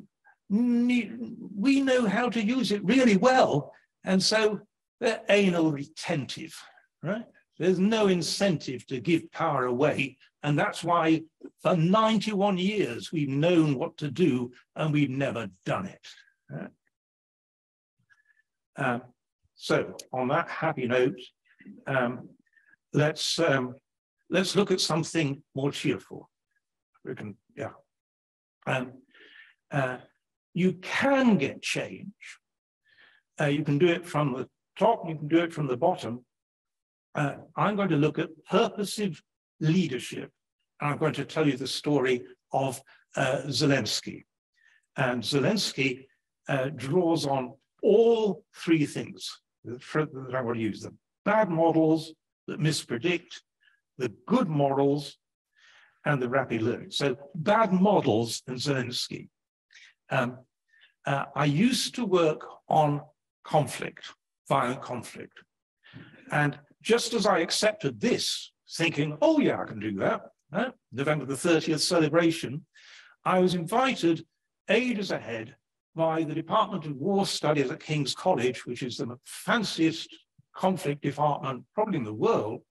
need, we know how to use it really well. And so they're anal retentive, right? There's no incentive to give power away. And that's why for 91 years we've known what to do and we've never done it. Right? Um, so on that happy note, um, let's um, let's look at something more cheerful. We can, yeah. Um, uh, you can get change. Uh, you can do it from the top, you can do it from the bottom. Uh, I'm going to look at purposive leadership. And I'm going to tell you the story of uh, Zelensky. And Zelensky uh, draws on all three things that I'm going to use them. Bad models that mispredict, the good models, and the rapid learning. So bad models and Zelensky. Um, uh, I used to work on conflict, violent conflict. And just as I accepted this, thinking, oh yeah, I can do that, November the 30th celebration, I was invited ages ahead by the Department of War Studies at King's College, which is the fanciest conflict department probably in the world.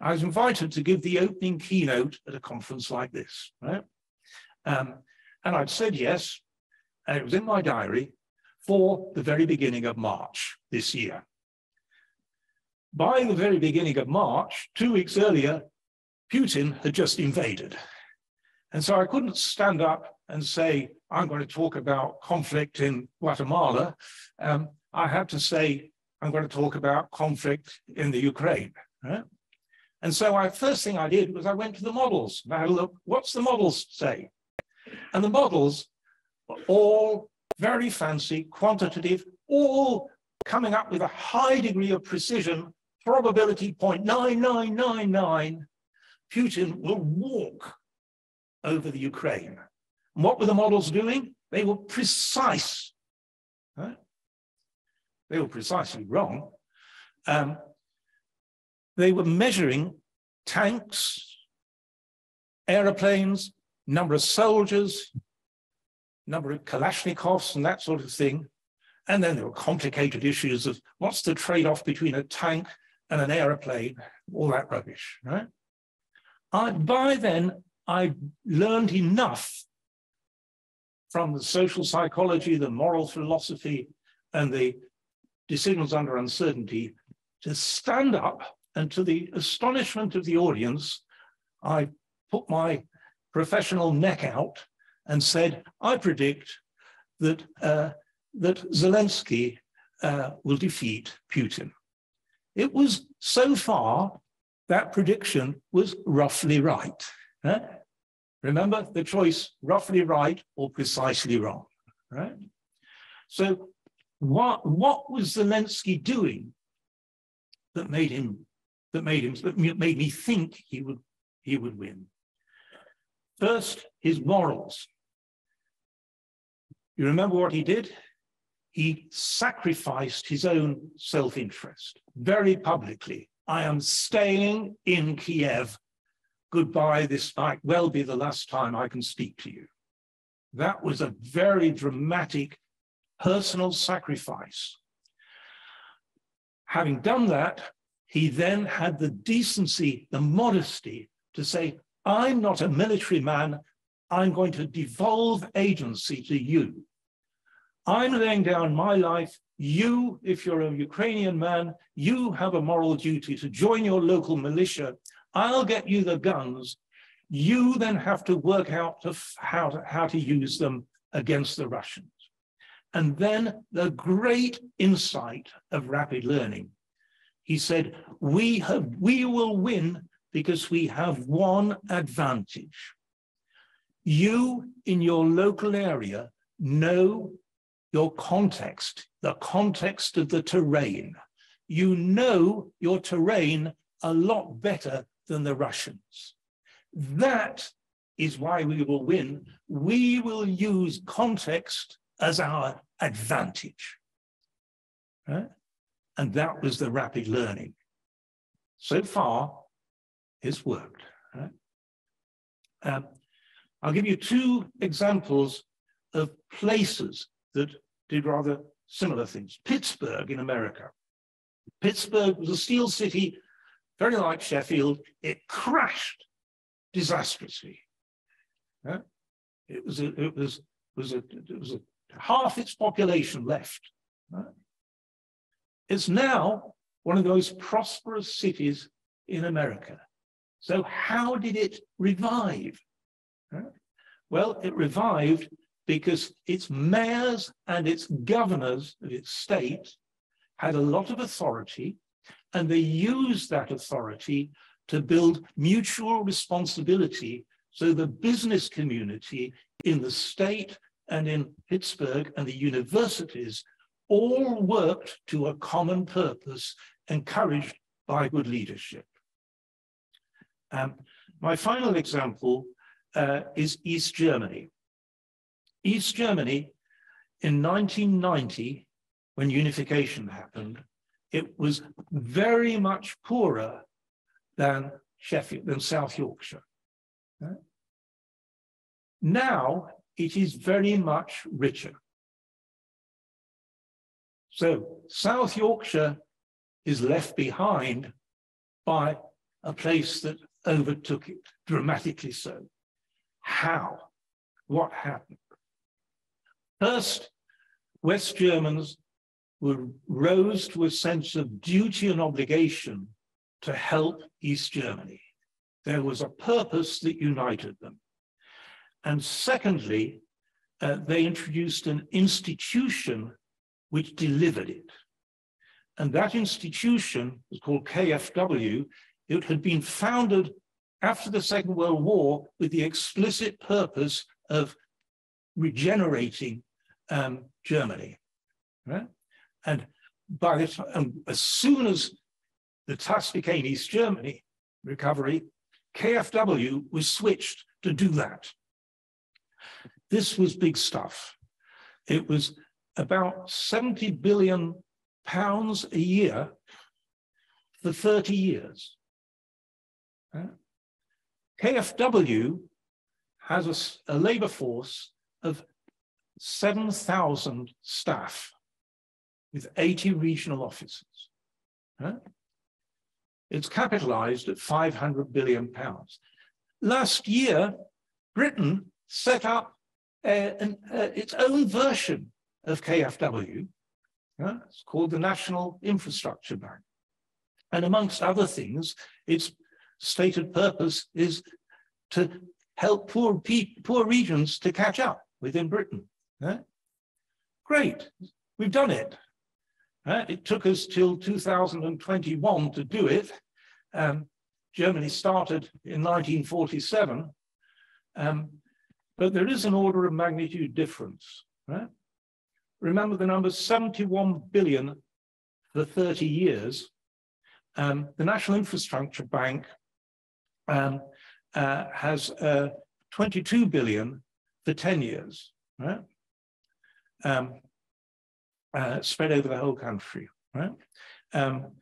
I was invited to give the opening keynote at a conference like this. Right? Um, and I'd said yes, and it was in my diary for the very beginning of March this year. By the very beginning of March, two weeks earlier, Putin had just invaded. And so I couldn't stand up and say, I'm going to talk about conflict in Guatemala. Um, I had to say, I'm going to talk about conflict in the Ukraine. Right? And so I first thing I did was I went to the models. And I look, what's the models say? And the models were all very fancy, quantitative, all coming up with a high degree of precision, probability 0.9999, Putin will walk over the Ukraine. And what were the models doing? They were precise. Right? They were precisely wrong. Um, they were measuring tanks, aeroplanes, number of soldiers, number of Kalashnikovs and that sort of thing. And then there were complicated issues of what's the trade-off between a tank and an aeroplane, all that rubbish, right? I, by then, I learned enough from the social psychology, the moral philosophy, and the decisions under uncertainty to stand up and to the astonishment of the audience, I put my professional neck out and said, I predict that, uh, that Zelensky uh, will defeat Putin. It was so far that prediction was roughly right. Huh? Remember the choice roughly right or precisely wrong, right? So what, what was Zelensky doing that made him that made him that made me think he would he would win? First, his morals. You remember what he did? He sacrificed his own self interest very publicly. I am staying in Kiev. Goodbye. This might well be the last time I can speak to you. That was a very dramatic personal sacrifice. Having done that, he then had the decency, the modesty to say, I'm not a military man. I'm going to devolve agency to you. I'm laying down my life. You, if you're a Ukrainian man, you have a moral duty to join your local militia. I'll get you the guns. You then have to work out to how, to, how to use them against the Russians. And then the great insight of rapid learning. He said, we, have, we will win because we have one advantage. You in your local area know your context, the context of the terrain. You know your terrain a lot better than the Russians. That is why we will win. We will use context as our advantage. Right? And that was the rapid learning. So far, it's worked. Right? Um, I'll give you two examples of places that did rather similar things. Pittsburgh in America. Pittsburgh was a steel city, very like Sheffield. It crashed disastrously. Yeah? It was a, it was was a, it was a, half its population left. Right? It's now one of those prosperous cities in America. So how did it revive? Well, it revived because its mayors and its governors of its state had a lot of authority, and they used that authority to build mutual responsibility so the business community in the state and in Pittsburgh and the universities all worked to a common purpose, encouraged by good leadership. Um, my final example uh, is East Germany. East Germany in 1990, when unification happened, it was very much poorer than Sheffield, than South Yorkshire. Now it is very much richer. So South Yorkshire is left behind by a place that overtook it, dramatically so. How? What happened? First, West Germans were, rose to a sense of duty and obligation to help East Germany. There was a purpose that united them. And secondly, uh, they introduced an institution which delivered it. And that institution was called KFW. It had been founded after the Second World War with the explicit purpose of regenerating um, Germany. Right? And by the time, as soon as the task became East Germany recovery, KFW was switched to do that. This was big stuff. It was about 70 billion pounds a year for 30 years. KFW has a, a labor force of 7,000 staff with 80 regional offices. It's capitalized at 500 billion pounds. Last year, Britain set up uh, an, uh, its own version of KFW. Uh, it's called the National Infrastructure Bank. And amongst other things, its stated purpose is to help poor, poor regions to catch up within Britain. Great, we've done it. Uh, it took us till 2021 to do it. Um, Germany started in 1947. Um, but there is an order of magnitude difference. Right? Remember the number 71 billion for 30 years. Um, the National Infrastructure Bank um, uh, has uh, 22 billion for 10 years, right? Um, uh, spread over the whole country, right? Um,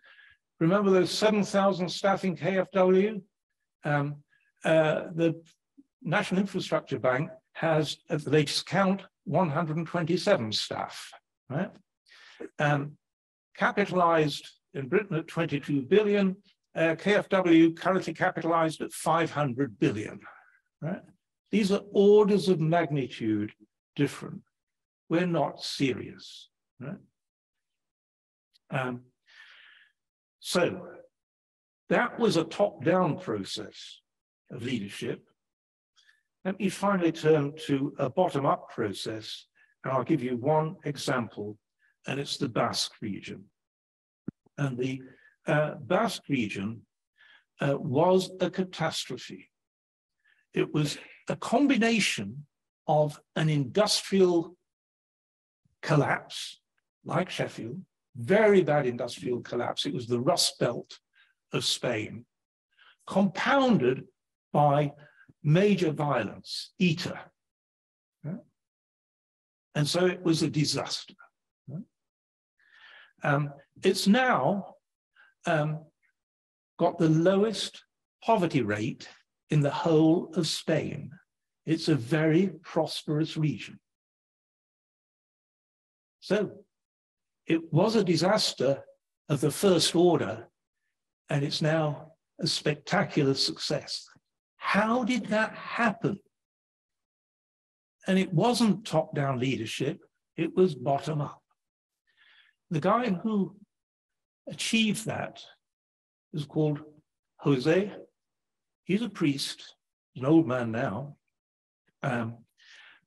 remember those 7,000 staff in KFW? Um, uh, the National Infrastructure Bank has, at the latest count, 127 staff, right? Um, capitalized in Britain at 22 billion, uh, KFW currently capitalized at 500 billion, right? These are orders of magnitude different. We're not serious, right? Um, so that was a top-down process of leadership. Let me finally turn to a bottom-up process, and I'll give you one example, and it's the Basque region. And the uh, Basque region uh, was a catastrophe. It was a combination of an industrial collapse, like Sheffield, very bad industrial collapse. It was the Rust Belt of Spain, compounded by major violence, ETA. And so it was a disaster. Um, it's now um, got the lowest poverty rate in the whole of Spain. It's a very prosperous region. So it was a disaster of the first order, and it's now a spectacular success. How did that happen? And it wasn't top down leadership, it was bottom up. The guy who achieved that is called Jose. He's a priest, an old man now, um,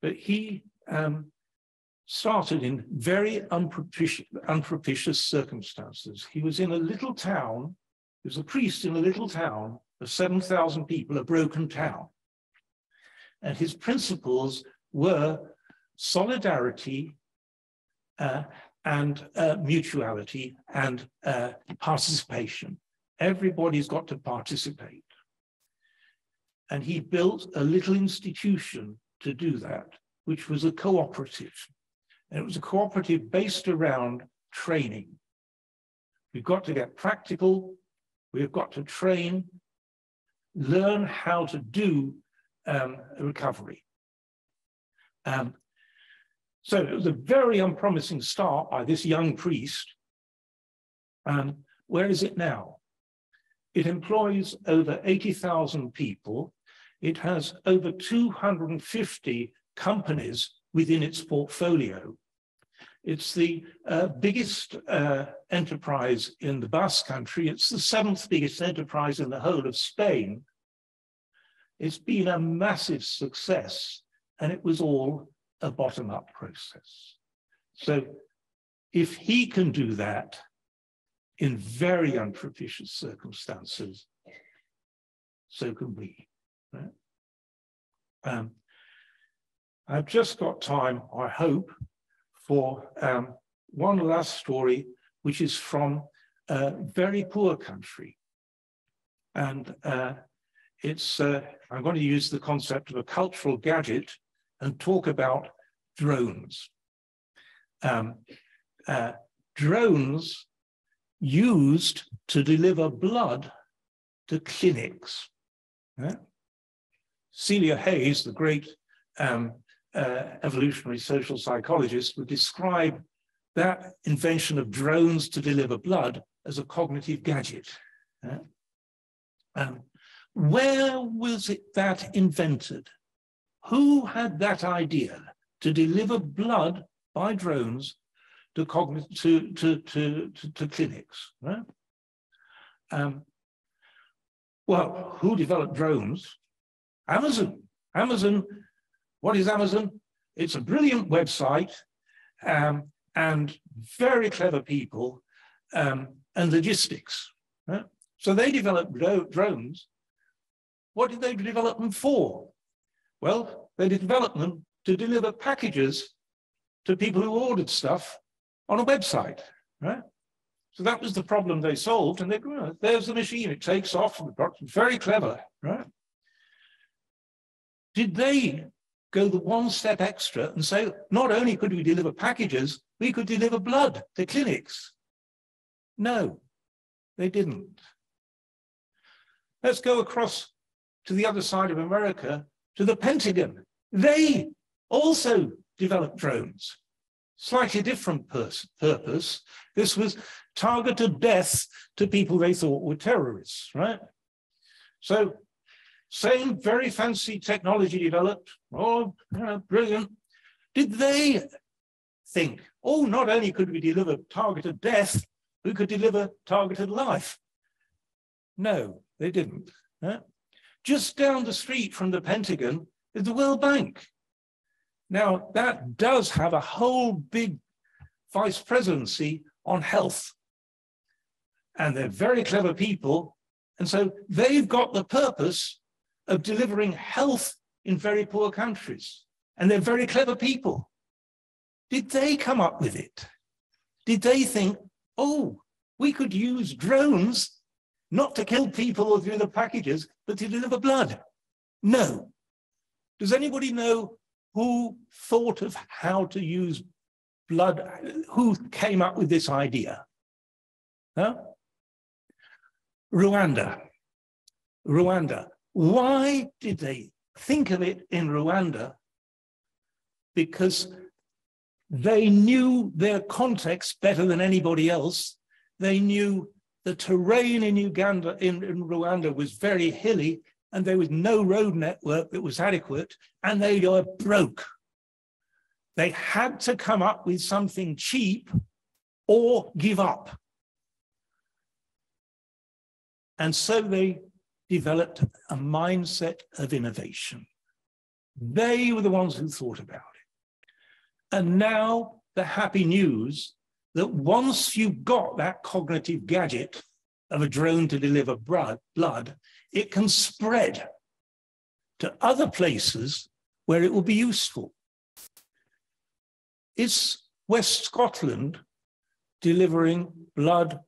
but he um, started in very unpropitious, unpropitious circumstances. He was in a little town, he was a priest in a little town of 7,000 people, a broken town. And his principles were solidarity uh, and uh, mutuality and uh, participation. Everybody's got to participate. And he built a little institution to do that, which was a cooperative. And it was a cooperative based around training. We've got to get practical, we've got to train, learn how to do um, recovery. Um, so it was a very unpromising start by this young priest. Um, where is it now? It employs over 80,000 people. It has over 250 companies within its portfolio. It's the uh, biggest uh, enterprise in the Basque country. It's the seventh biggest enterprise in the whole of Spain. It's been a massive success, and it was all a bottom up process. So if he can do that in very unpropitious circumstances, so can we. Right? Um, I've just got time, I hope, for um, one last story, which is from a very poor country. And uh, it's, uh, I'm going to use the concept of a cultural gadget and talk about drones. Um, uh, drones used to deliver blood to clinics. Yeah? Celia Heyes, the great um, uh, evolutionary social psychologist, would describe that invention of drones to deliver blood as a cognitive gadget. Yeah? Um, where was it that invented? Who had that idea to deliver blood by drones to, to, to, to, to, clinics? Um, well, who developed drones? Amazon. Amazon, what is Amazon? It's a brilliant website um, and very clever people um, and logistics. Right? So they developed drones. What did they develop them for? Well, they developed them to deliver packages to people who ordered stuff on a website, right? So that was the problem they solved, and they, there's the machine, it takes off, very clever, right? Did they go the one step extra and say, not only could we deliver packages, we could deliver blood to clinics? No, they didn't. Let's go across to the other side of America to the Pentagon. They also developed drones, slightly different purpose. This was targeted death to people they thought were terrorists, right? So same very fancy technology developed, oh, brilliant. Did they think, oh, not only could we deliver targeted death, we could deliver targeted life? No, they didn't. Just down the street from the Pentagon is the World Bank. Now, that does have a whole big vice presidency on health. And they're very clever people. And so they've got the purpose of delivering health in very poor countries. And they're very clever people. Did they come up with it? Did they think, oh, we could use drones not to kill people or deliver packages, but to deliver blood. No. Does anybody know who thought of how to use blood? Who came up with this idea? Huh? Rwanda. Rwanda. Why did they think of it in Rwanda? Because they knew their context better than anybody else they knew the terrain in Uganda, in, in Rwanda was very hilly and there was no road network that was adequate and they were broke. They had to come up with something cheap or give up. And so they developed a mindset of innovation. They were the ones who thought about it. And now the happy news that once you've got that cognitive gadget of a drone to deliver blood, it can spread to other places where it will be useful. Is West Scotland delivering blood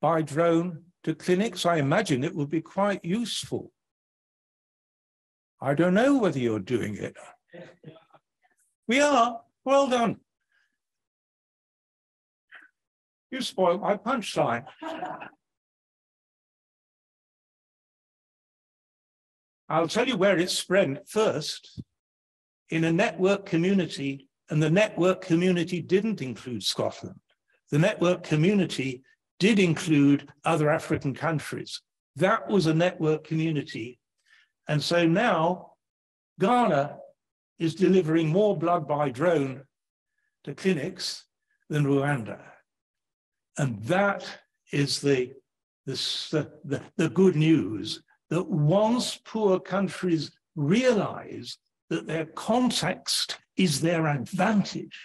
by drone to clinics? I imagine it would be quite useful. I don't know whether you're doing it. We are. Well done. You spoiled my punchline. I'll tell you where it's spread first in a network community, and the network community didn't include Scotland. The network community did include other African countries. That was a network community. And so now Ghana is delivering more blood by drone to clinics than Rwanda. And that is the, the, the, the good news that once poor countries realize that their context is their advantage,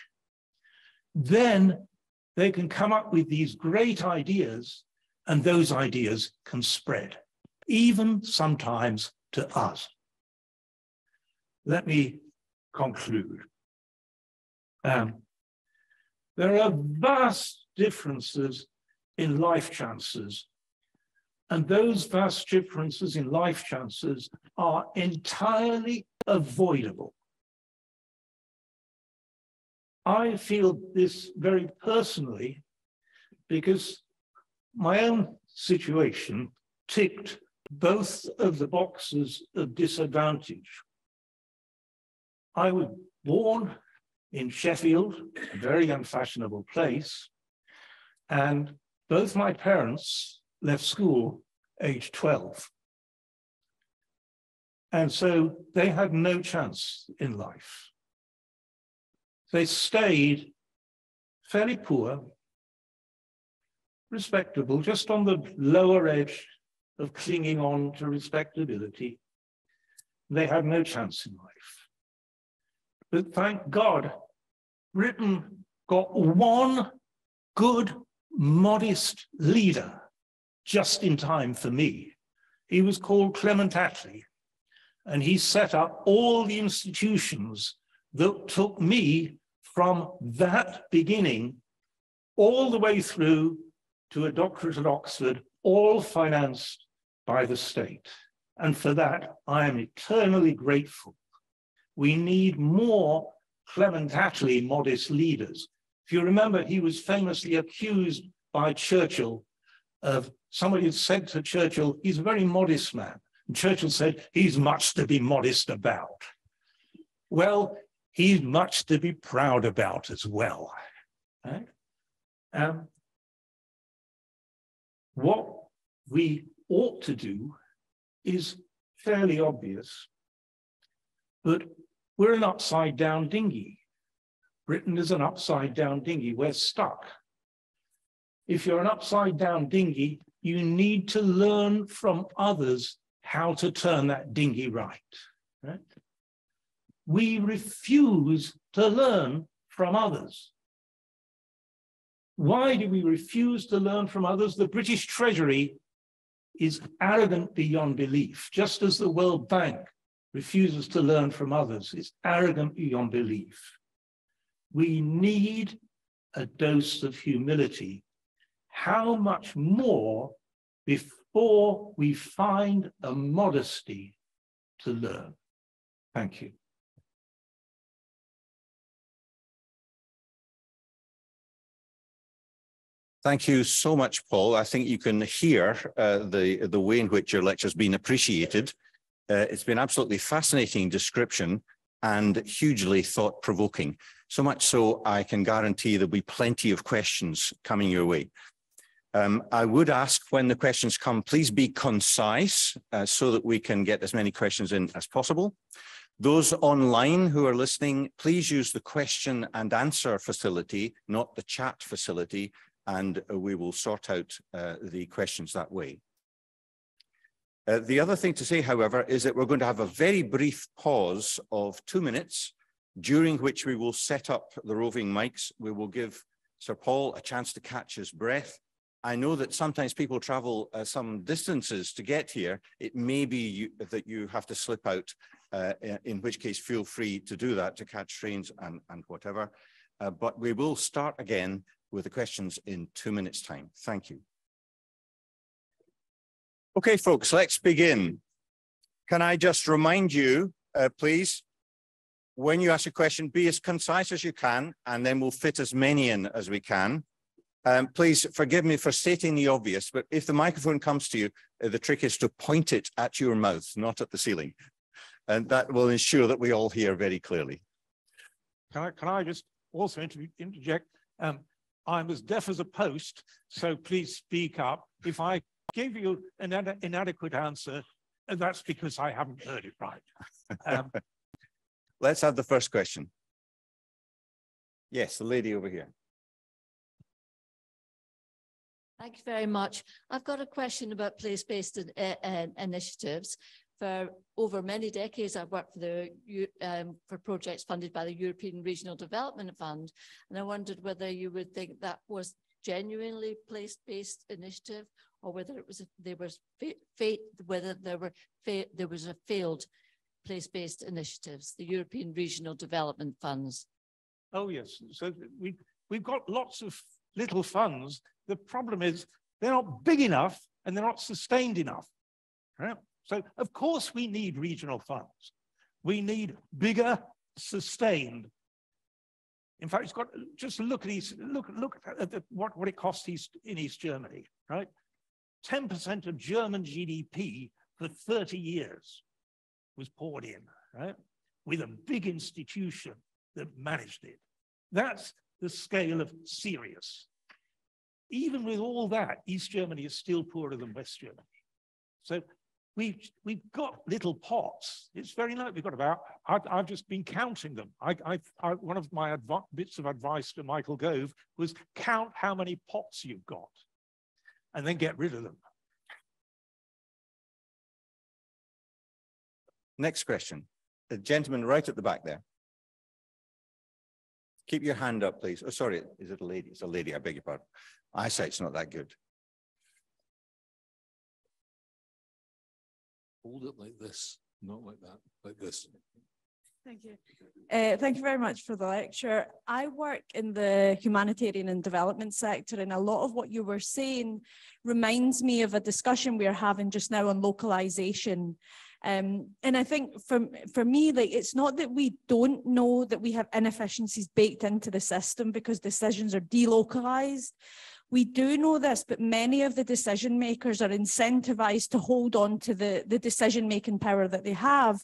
then they can come up with these great ideas and those ideas can spread, even sometimes to us. Let me conclude. Um, there are vast differences in life chances, and those vast differences in life chances are entirely avoidable. I feel this very personally because my own situation ticked both of the boxes of disadvantage. I was born in Sheffield, a very unfashionable place, and both my parents left school age 12. And so they had no chance in life. They stayed fairly poor, respectable, just on the lower edge of clinging on to respectability. They had no chance in life. But thank God, Britain got one good, modest leader just in time for me. He was called Clement Attlee, and he set up all the institutions that took me from that beginning all the way through to a doctorate at Oxford, all financed by the state. And for that, I am eternally grateful. We need more Clement Attlee modest leaders. If you remember, he was famously accused by Churchill of somebody had said to Churchill, he's a very modest man. And Churchill said, he's much to be modest about. Well, he's much to be proud about as well. Right? Um, what we ought to do is fairly obvious, but we're an upside down dinghy. Britain is an upside down dinghy. We're stuck. If you're an upside down dinghy, you need to learn from others how to turn that dinghy right. right? We refuse to learn from others. Why do we refuse to learn from others? The British Treasury is arrogant beyond belief, just as the World Bank refuses to learn from others. It's arrogant beyond belief. We need a dose of humility. How much more before we find a modesty to learn? Thank you. Thank you so much, Paul. I think you can hear uh, the, the way in which your lecture has been appreciated. Uh, it's been absolutely fascinating description and hugely thought-provoking. So much so, I can guarantee there'll be plenty of questions coming your way. Um, I would ask when the questions come, please be concise uh, so that we can get as many questions in as possible. Those online who are listening, please use the question and answer facility, not the chat facility, and uh, we will sort out uh, the questions that way. Uh, the other thing to say, however, is that we're going to have a very brief pause of two minutes, during which we will set up the roving mics. We will give Sir Paul a chance to catch his breath. I know that sometimes people travel uh, some distances to get here. It may be you, that you have to slip out, uh, in which case feel free to do that, to catch trains and, and whatever. Uh, but we will start again with the questions in two minutes time. Thank you. Okay, folks, let's begin. Can I just remind you, uh, please, when you ask a question, be as concise as you can, and then we'll fit as many in as we can. Um, please forgive me for stating the obvious, but if the microphone comes to you, uh, the trick is to point it at your mouth, not at the ceiling. And that will ensure that we all hear very clearly. Can I, can I just also interject? Um, I'm as deaf as a post, so please speak up. If I give you an inadequate answer, and that's because I haven't heard it right. Um, Let's have the first question. Yes, the lady over here. Thank you very much. I've got a question about place-based uh, uh, initiatives. Over many decades, I've worked for the um, for projects funded by the European Regional Development Fund, and I wondered whether you would think that was genuinely place-based initiative, or whether it was there was fate, whether there were there was a failed place-based initiatives, the European Regional Development Funds. Oh yes, so we we've got lots of little funds. The problem is they're not big enough and they're not sustained enough. Right? So of course we need regional funds. We need bigger, sustained. In fact, it's got just look at East, look look at the, what what it costs East in East Germany, right? 10% of German GDP for 30 years was poured in, right? With a big institution that managed it. That's the scale of serious. Even with all that, East Germany is still poorer than West Germany. So we've, we've got little pots. It's very nice. We've got about, I've, I've just been counting them. I, I, I one of my bits of advice to Michael Gove was count how many pots you've got and then get rid of them. Next question. The gentleman right at the back there. Keep your hand up, please. Oh, sorry, is it a lady? It's a lady, I beg your pardon. Eyesight's not that good. Hold it like this, not like that, like this. Thank you. Uh, thank you very much for the lecture. I work in the humanitarian and development sector, and a lot of what you were saying reminds me of a discussion we're having just now on localization um, and I think for, for me, like it's not that we don't know that we have inefficiencies baked into the system because decisions are delocalized. We do know this, but many of the decision makers are incentivized to hold on to the, the decision making power that they have.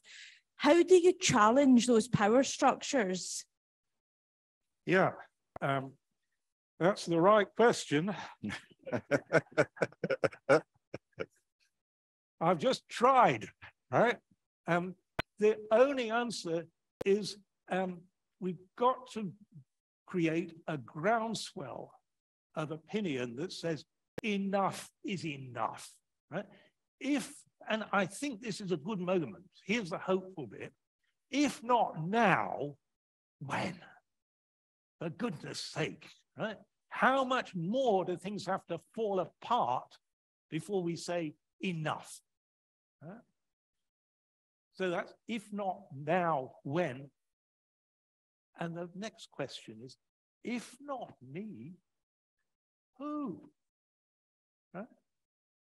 How do you challenge those power structures? Yeah, um, that's the right question. I've just tried right? Um, the only answer is um, we've got to create a groundswell of opinion that says enough is enough, right? If, and I think this is a good moment, here's the hopeful bit, if not now, when? For goodness sake, right? How much more do things have to fall apart before we say enough? Right? So that's if not now, when? And the next question is, if not me, who? Huh?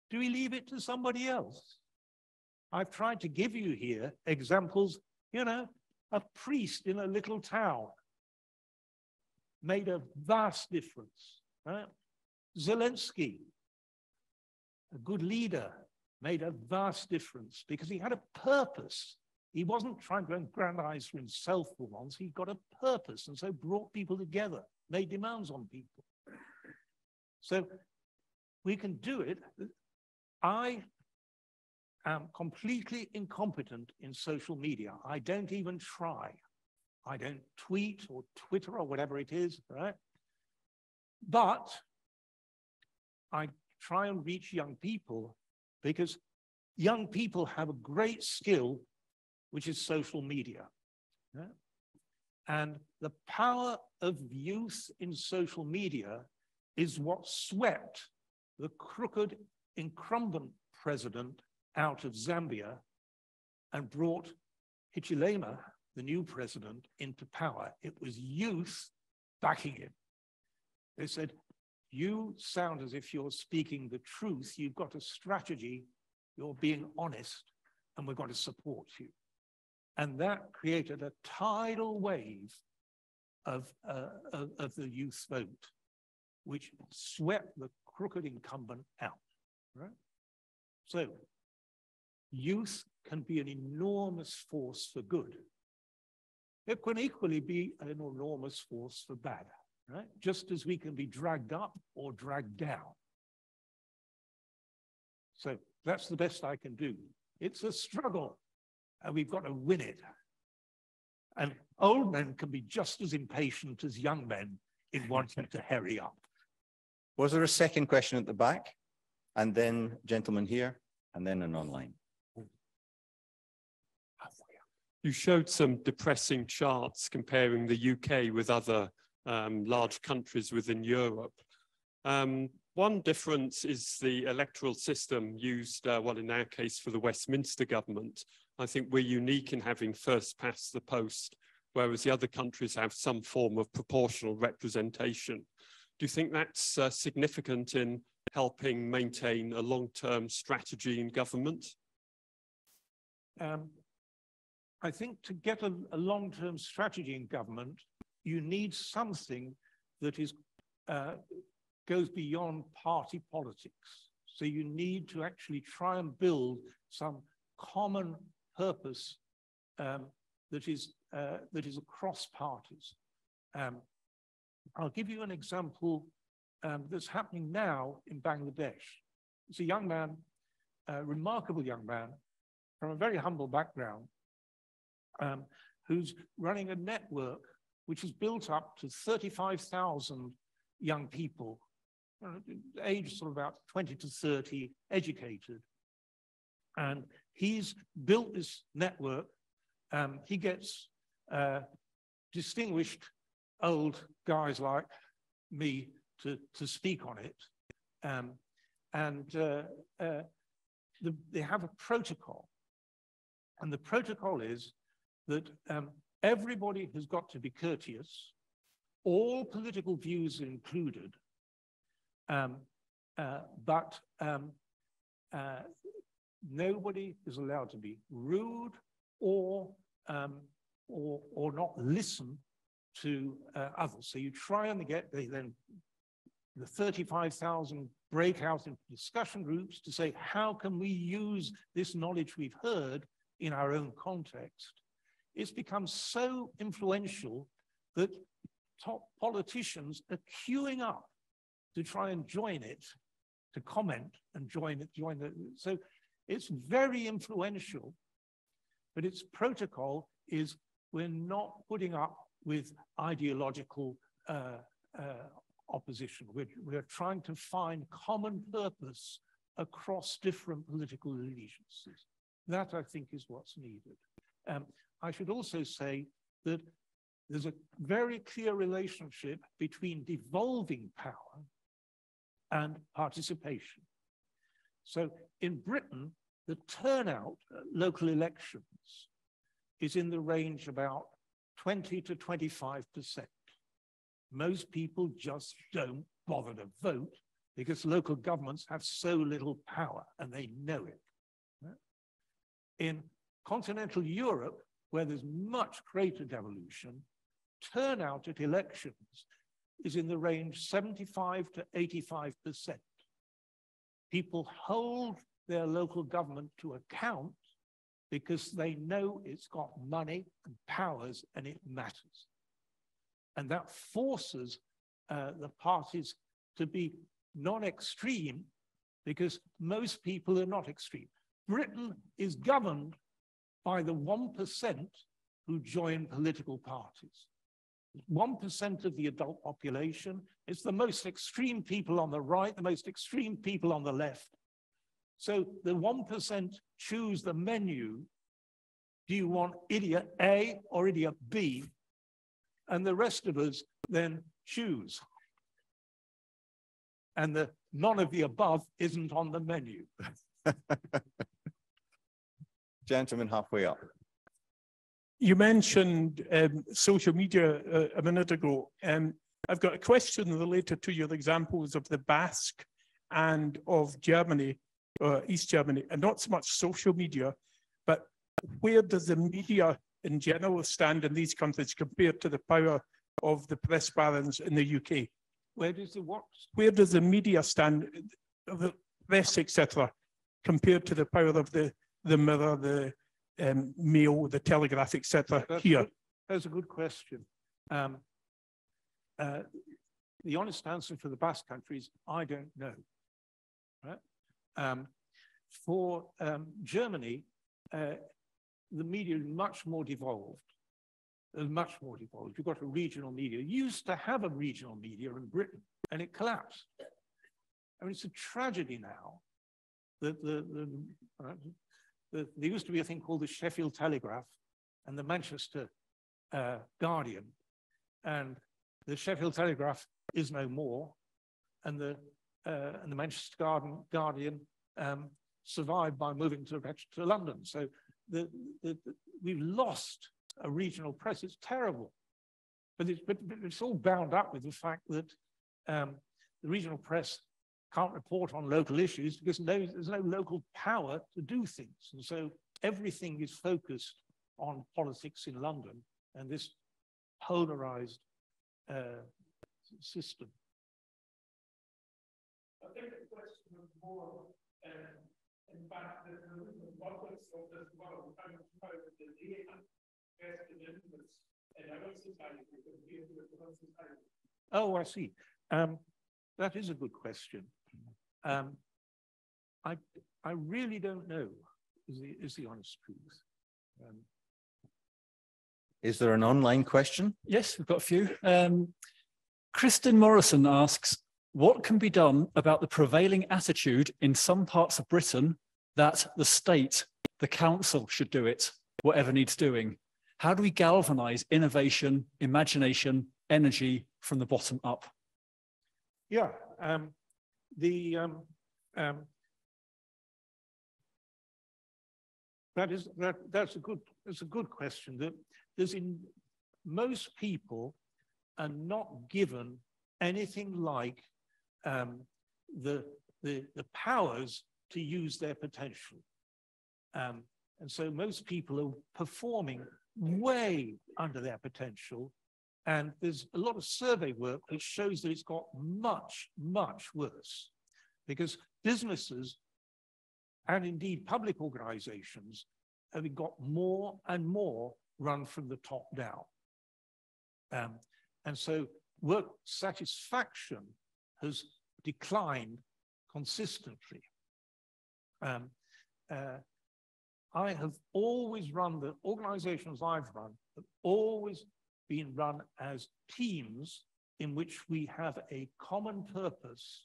Do we leave it to somebody else? I've tried to give you here examples, you know, a priest in a little town made a vast difference. Right? Zelensky, a good leader, made a vast difference because he had a purpose. He wasn't trying to aggrandize for himself for once. He got a purpose and so brought people together, made demands on people. So we can do it. I am completely incompetent in social media. I don't even try. I don't tweet or Twitter or whatever it is, right? But I try and reach young people because young people have a great skill, which is social media. Yeah? And the power of youth in social media is what swept the crooked, incumbent president out of Zambia and brought Hichilema, the new president, into power. It was youth backing him. They said, you sound as if you're speaking the truth. You've got a strategy. You're being honest, and we're going to support you. And that created a tidal wave of, uh, of, of, the youth vote, which swept the crooked incumbent out. Right? So, youth can be an enormous force for good. It can equally be an enormous force for bad right? Just as we can be dragged up or dragged down. So that's the best I can do. It's a struggle, and we've got to win it. And old men can be just as impatient as young men in wanting to hurry up. Was there a second question at the back? And then gentleman here, and then an online. You showed some depressing charts comparing the UK with other um, large countries within Europe. Um, one difference is the electoral system used, uh, well, in our case, for the Westminster government. I think we're unique in having first past the post, whereas the other countries have some form of proportional representation. Do you think that's uh, significant in helping maintain a long-term strategy in government? Um, I think to get a, a long-term strategy in government, you need something that is uh, goes beyond party politics. So you need to actually try and build some common purpose um, that is uh, that is across parties. Um, I'll give you an example um, that's happening now in Bangladesh. It's a young man, a remarkable young man from a very humble background, um, who's running a network which is built up to 35,000 young people, uh, aged sort of about 20 to 30, educated. And he's built this network. Um, he gets uh, distinguished old guys like me to, to speak on it. Um, and uh, uh, the, they have a protocol. And the protocol is that um, Everybody has got to be courteous, all political views included, um, uh, but um, uh, nobody is allowed to be rude or, um, or, or not listen to uh, others. So you try and get they then the 35,000 break out into discussion groups to say, how can we use this knowledge we've heard in our own context it's become so influential that top politicians are queuing up to try and join it, to comment and join it, join it. So it's very influential, but its protocol is we're not putting up with ideological uh, uh, opposition. We're, we're trying to find common purpose across different political allegiances. That, I think, is what's needed. Um, I should also say that there's a very clear relationship between devolving power and participation. So in Britain, the turnout at local elections is in the range about 20 to 25%. Most people just don't bother to vote because local governments have so little power and they know it. In continental Europe, where there's much greater devolution, turnout at elections is in the range 75 to 85%. People hold their local government to account because they know it's got money and powers and it matters. And that forces uh, the parties to be non extreme, because most people are not extreme. Britain is governed by the 1% who join political parties. 1% of the adult population. It's the most extreme people on the right, the most extreme people on the left. So the 1% choose the menu. Do you want idiot A or idiot B? And the rest of us then choose. And the none of the above isn't on the menu. Gentleman halfway up. You mentioned um, social media uh, a minute ago. and I've got a question related to your examples of the Basque and of Germany, uh, East Germany, and not so much social media, but where does the media in general stand in these countries compared to the power of the press barons in the UK? Where does the what? Where does the media stand, the press, etc., compared to the power of the the Mirror, the um, Mail, the Telegraph, etc. Here. That's a good question. Um, uh, the honest answer for the Basque country is I don't know. Right? Um, for um, Germany, uh, the media is much more devolved. Is much more devolved. You've got a regional media. You used to have a regional media in Britain, and it collapsed. I mean, it's a tragedy now that the, the, uh, the, there used to be a thing called the Sheffield Telegraph and the Manchester uh, Guardian, and the Sheffield Telegraph is no more, and the uh, and the Manchester Guardian, Guardian um, survived by moving to, to London. So the, the, the, we've lost a regional press. It's terrible, but it's, but it's all bound up with the fact that um, the regional press can't report on local issues because no, there's no local power to do things. And so everything is focused on politics in London and this polarized uh, system. I think the question was more, um, in fact, the, the models of this world kind of show that they invested in this in our society compared to the society. Oh, I see. Um, that is a good question. Um, I, I really don't know, is the, is the honest truth. Um, Is there an online question? Yes, we've got a few. Um, Kristen Morrison asks, what can be done about the prevailing attitude in some parts of Britain that the state, the council should do it, whatever needs doing? How do we galvanize innovation, imagination, energy from the bottom up? yeah, um, the um, um, that is that that's a good that's a good question. That there's in most people are not given anything like um, the, the the powers to use their potential, um, and so most people are performing way under their potential. And there's a lot of survey work which shows that it's got much, much worse because businesses and indeed public organizations have got more and more run from the top down. Um, and so work satisfaction has declined consistently. Um, uh, I have always run the organizations I've run have always been run as teams in which we have a common purpose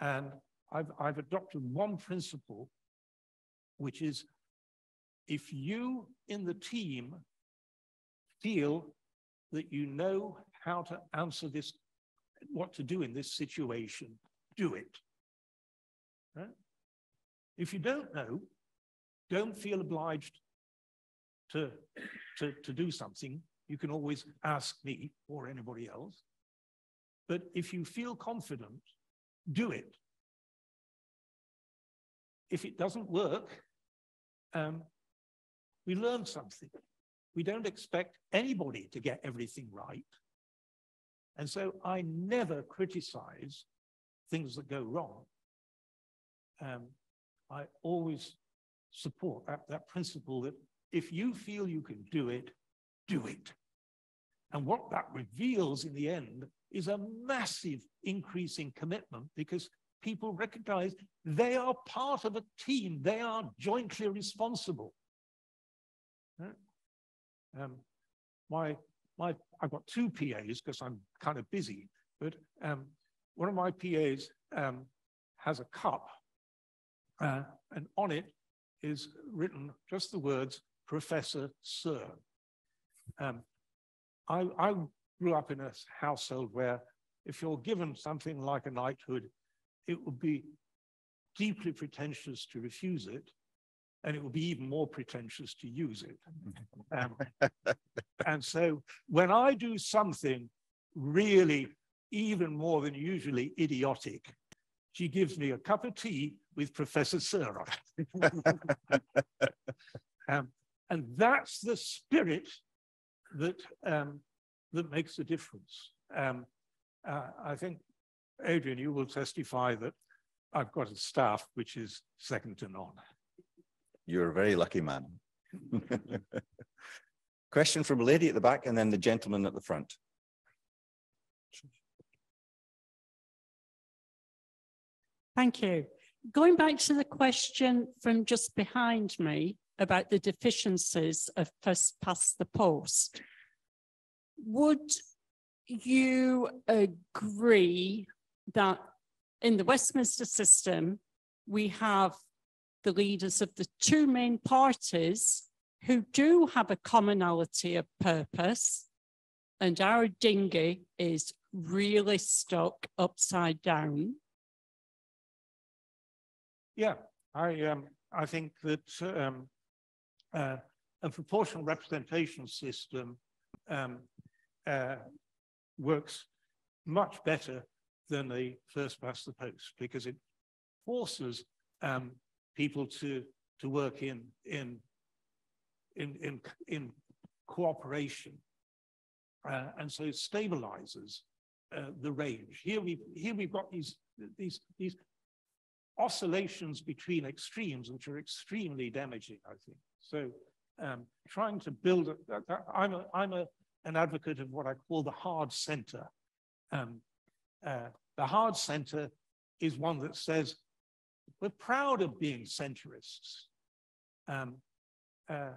and I've, I've adopted one principle, which is if you in the team feel that you know how to answer this, what to do in this situation, do it. Right? If you don't know, don't feel obliged to, to, to do something. You can always ask me or anybody else. But if you feel confident, do it. If it doesn't work, um, we learn something. We don't expect anybody to get everything right. And so I never criticize things that go wrong. Um, I always support that, that principle that if you feel you can do it, do it. And what that reveals in the end is a massive increase in commitment because people recognize they are part of a team. They are jointly responsible. Um, my, my, I've got two PAs because I'm kind of busy, but um, one of my PAs um, has a cup uh, and on it is written just the words Professor Sir. Um, I, I grew up in a household where if you're given something like a knighthood, it would be deeply pretentious to refuse it, and it would be even more pretentious to use it. Um, and so when I do something really even more than usually idiotic, she gives me a cup of tea with Professor Sir um, and that's the spirit that, um, that makes a difference. Um, uh, I think, Adrian, you will testify that I've got a staff which is second to none. You're a very lucky man. Question from a lady at the back and then the gentleman at the front. Thank you. Going back to the question from just behind me about the deficiencies of first past the post, would you agree that in the Westminster system, we have the leaders of the two main parties who do have a commonality of purpose, and our dinghy is really stuck upside down? Yeah, I um, I think that um, uh, a proportional representation system um, uh, works much better than the first past the post because it forces um, people to to work in in in in, in cooperation, uh, and so it stabilizes uh, the range. Here we here we've got these these these oscillations between extremes, which are extremely damaging, I think. So um, trying to build, I'm, a, I'm a, an advocate of what I call the hard center. Um, uh, the hard center is one that says, we're proud of being centrists. Um, uh,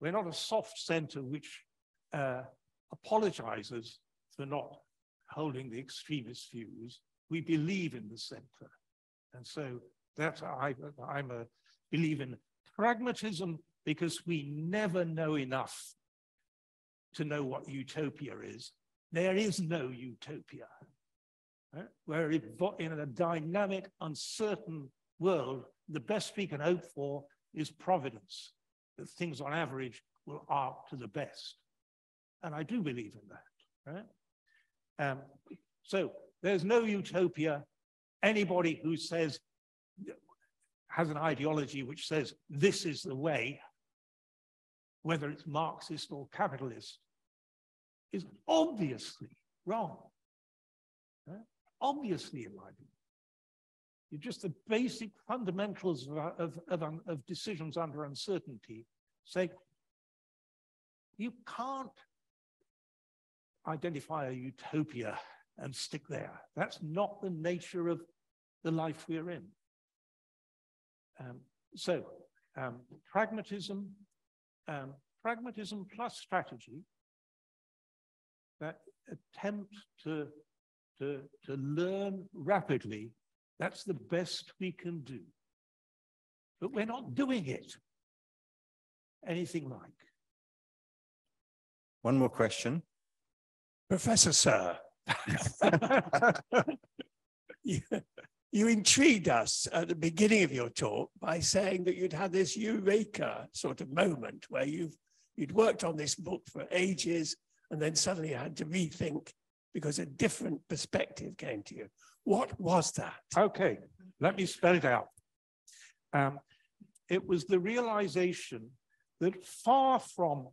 we're not a soft center which uh, apologizes for not holding the extremist views we believe in the center. And so that's I, I'm a believe in pragmatism because we never know enough to know what utopia is. There is no utopia. Right? We're in a dynamic, uncertain world. The best we can hope for is providence, that things on average will arc to the best. And I do believe in that. Right? Um, so there's no utopia. Anybody who says, has an ideology which says this is the way, whether it's Marxist or capitalist, is obviously wrong. Obviously, view. You're just the basic fundamentals of, of, of, of decisions under uncertainty say you can't identify a utopia and stick there. That's not the nature of the life we're in. Um, so, um, pragmatism, um, pragmatism plus strategy, that attempt to, to, to learn rapidly, that's the best we can do. But we're not doing it anything like. One more question. Professor Sir, you, you intrigued us at the beginning of your talk by saying that you'd had this eureka sort of moment where you've you'd worked on this book for ages and then suddenly had to rethink because a different perspective came to you. What was that? Okay, let me spell it out. Um, it was the realization that far from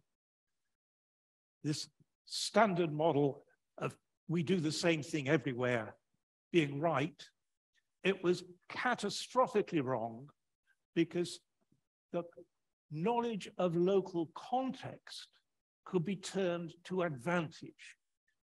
this standard model of we do the same thing everywhere being right, it was catastrophically wrong because the knowledge of local context could be turned to advantage.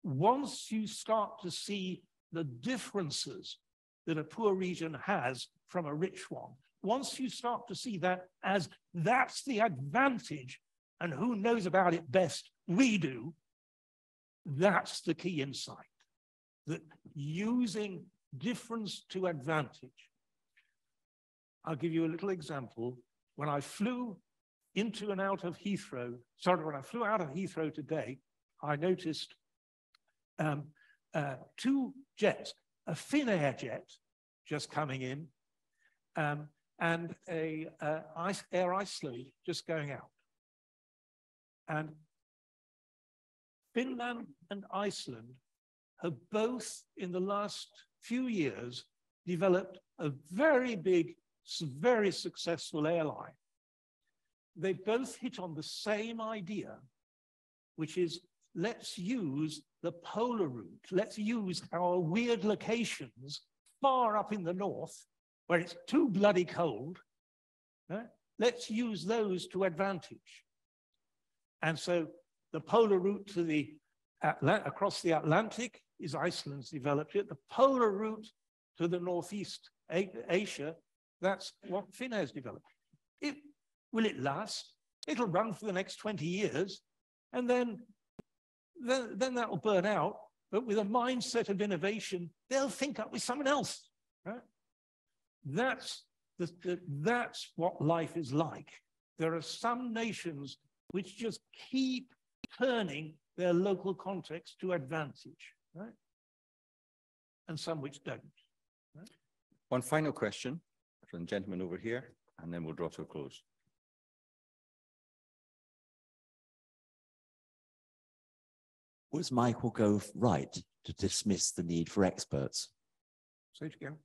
Once you start to see the differences that a poor region has from a rich one. Once you start to see that as that's the advantage, and who knows about it best, we do, that's the key insight. That using difference to advantage. I'll give you a little example. When I flew into and out of Heathrow, sorry, when I flew out of Heathrow today, I noticed um, uh, two jets, a Finnair jet just coming in, um, and a uh, Ice, Air Iceland just going out. And Finland and Iceland have both, in the last few years, developed a very big, very successful airline. They both hit on the same idea, which is let's use the polar route. Let's use our weird locations far up in the north where it's too bloody cold. Right? Let's use those to advantage. And so the polar route to the across the Atlantic is Iceland's developed it. The polar route to the northeast Asia, that's what Finnair's developed. It, will it last? It'll run for the next 20 years, and then, then, then that will burn out. But with a mindset of innovation, they'll think up with someone else. Right? That's, the, the, that's what life is like. There are some nations which just keep turning their local context to advantage, right? And some which don't. Right? One final question from the gentleman over here, and then we'll draw to a close. Was Michael Gove right to dismiss the need for experts? Say it again.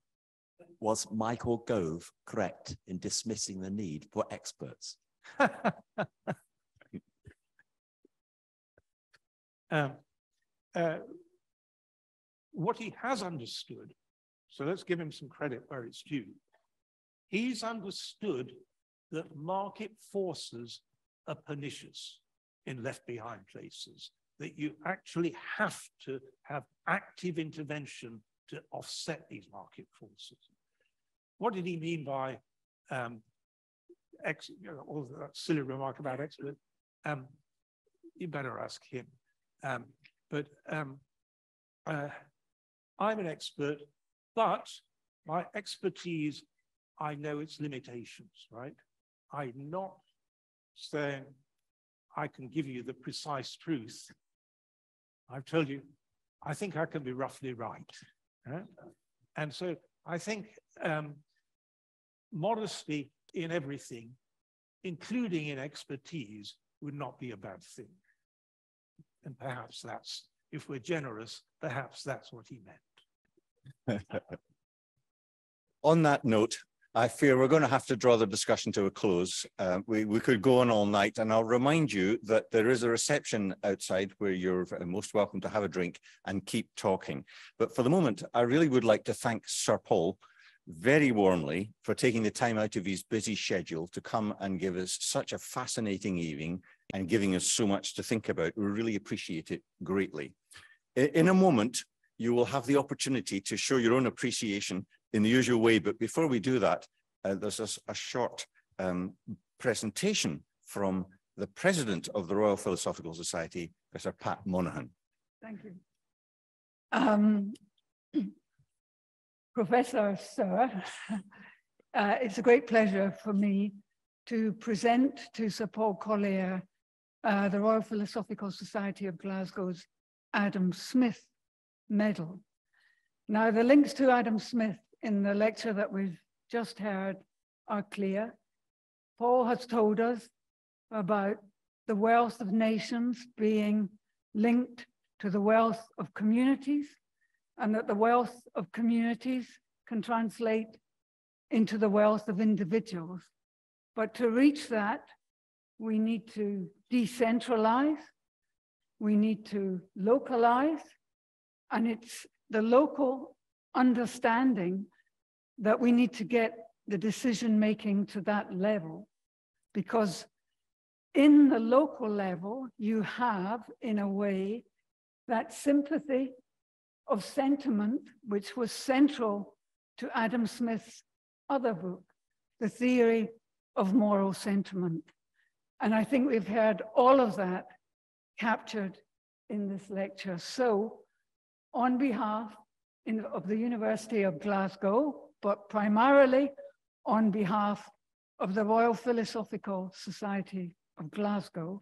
Was Michael Gove correct in dismissing the need for experts? um, uh, what he has understood, so let's give him some credit where it's due. He's understood that market forces are pernicious in left behind places, that you actually have to have active intervention to offset these market forces. What did he mean by um, ex, you know, all that silly remark about expert? Um, you better ask him. Um, but um, uh, I'm an expert, but my expertise, I know its limitations, right? I'm not saying I can give you the precise truth. I've told you, I think I can be roughly right. And so I think um, modesty in everything, including in expertise, would not be a bad thing. And perhaps that's, if we're generous, perhaps that's what he meant. On that note, I fear we're going to have to draw the discussion to a close. Uh, we, we could go on all night, and I'll remind you that there is a reception outside where you're most welcome to have a drink and keep talking. But for the moment, I really would like to thank Sir Paul very warmly for taking the time out of his busy schedule to come and give us such a fascinating evening and giving us so much to think about. We really appreciate it greatly. In a moment, you will have the opportunity to show your own appreciation in the usual way. But before we do that, uh, there's a, a short um, presentation from the president of the Royal Philosophical Society, Professor Pat Monaghan. Thank you. Um, Professor Sir, uh, it's a great pleasure for me to present to Sir Paul Collier uh, the Royal Philosophical Society of Glasgow's Adam Smith Medal. Now, the links to Adam Smith in the lecture that we've just heard are clear. Paul has told us about the wealth of nations being linked to the wealth of communities, and that the wealth of communities can translate into the wealth of individuals. But to reach that, we need to decentralize, we need to localize, and it's the local understanding that we need to get the decision making to that level because in the local level, you have, in a way, that sympathy of sentiment, which was central to Adam Smith's other book, The Theory of Moral Sentiment. And I think we've heard all of that captured in this lecture. So on behalf in, of the University of Glasgow, but primarily on behalf of the Royal Philosophical Society of Glasgow,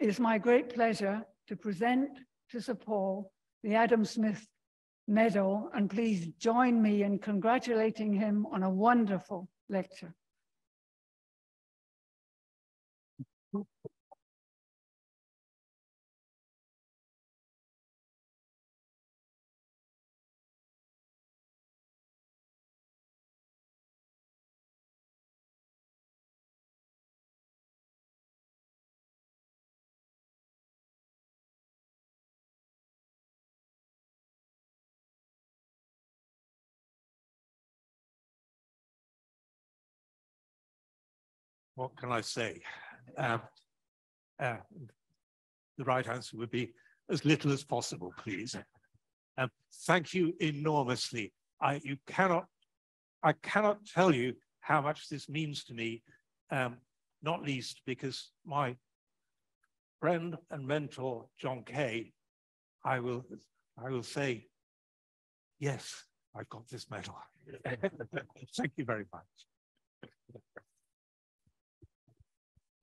it is my great pleasure to present to Sir Paul the Adam Smith Medal, and please join me in congratulating him on a wonderful lecture. What can I say? Um, uh, the right answer would be as little as possible, please. Um, thank you enormously. I, you cannot, I cannot tell you how much this means to me, um, not least because my friend and mentor, John Kay, I will, I will say, yes, I've got this medal. Thank you very much.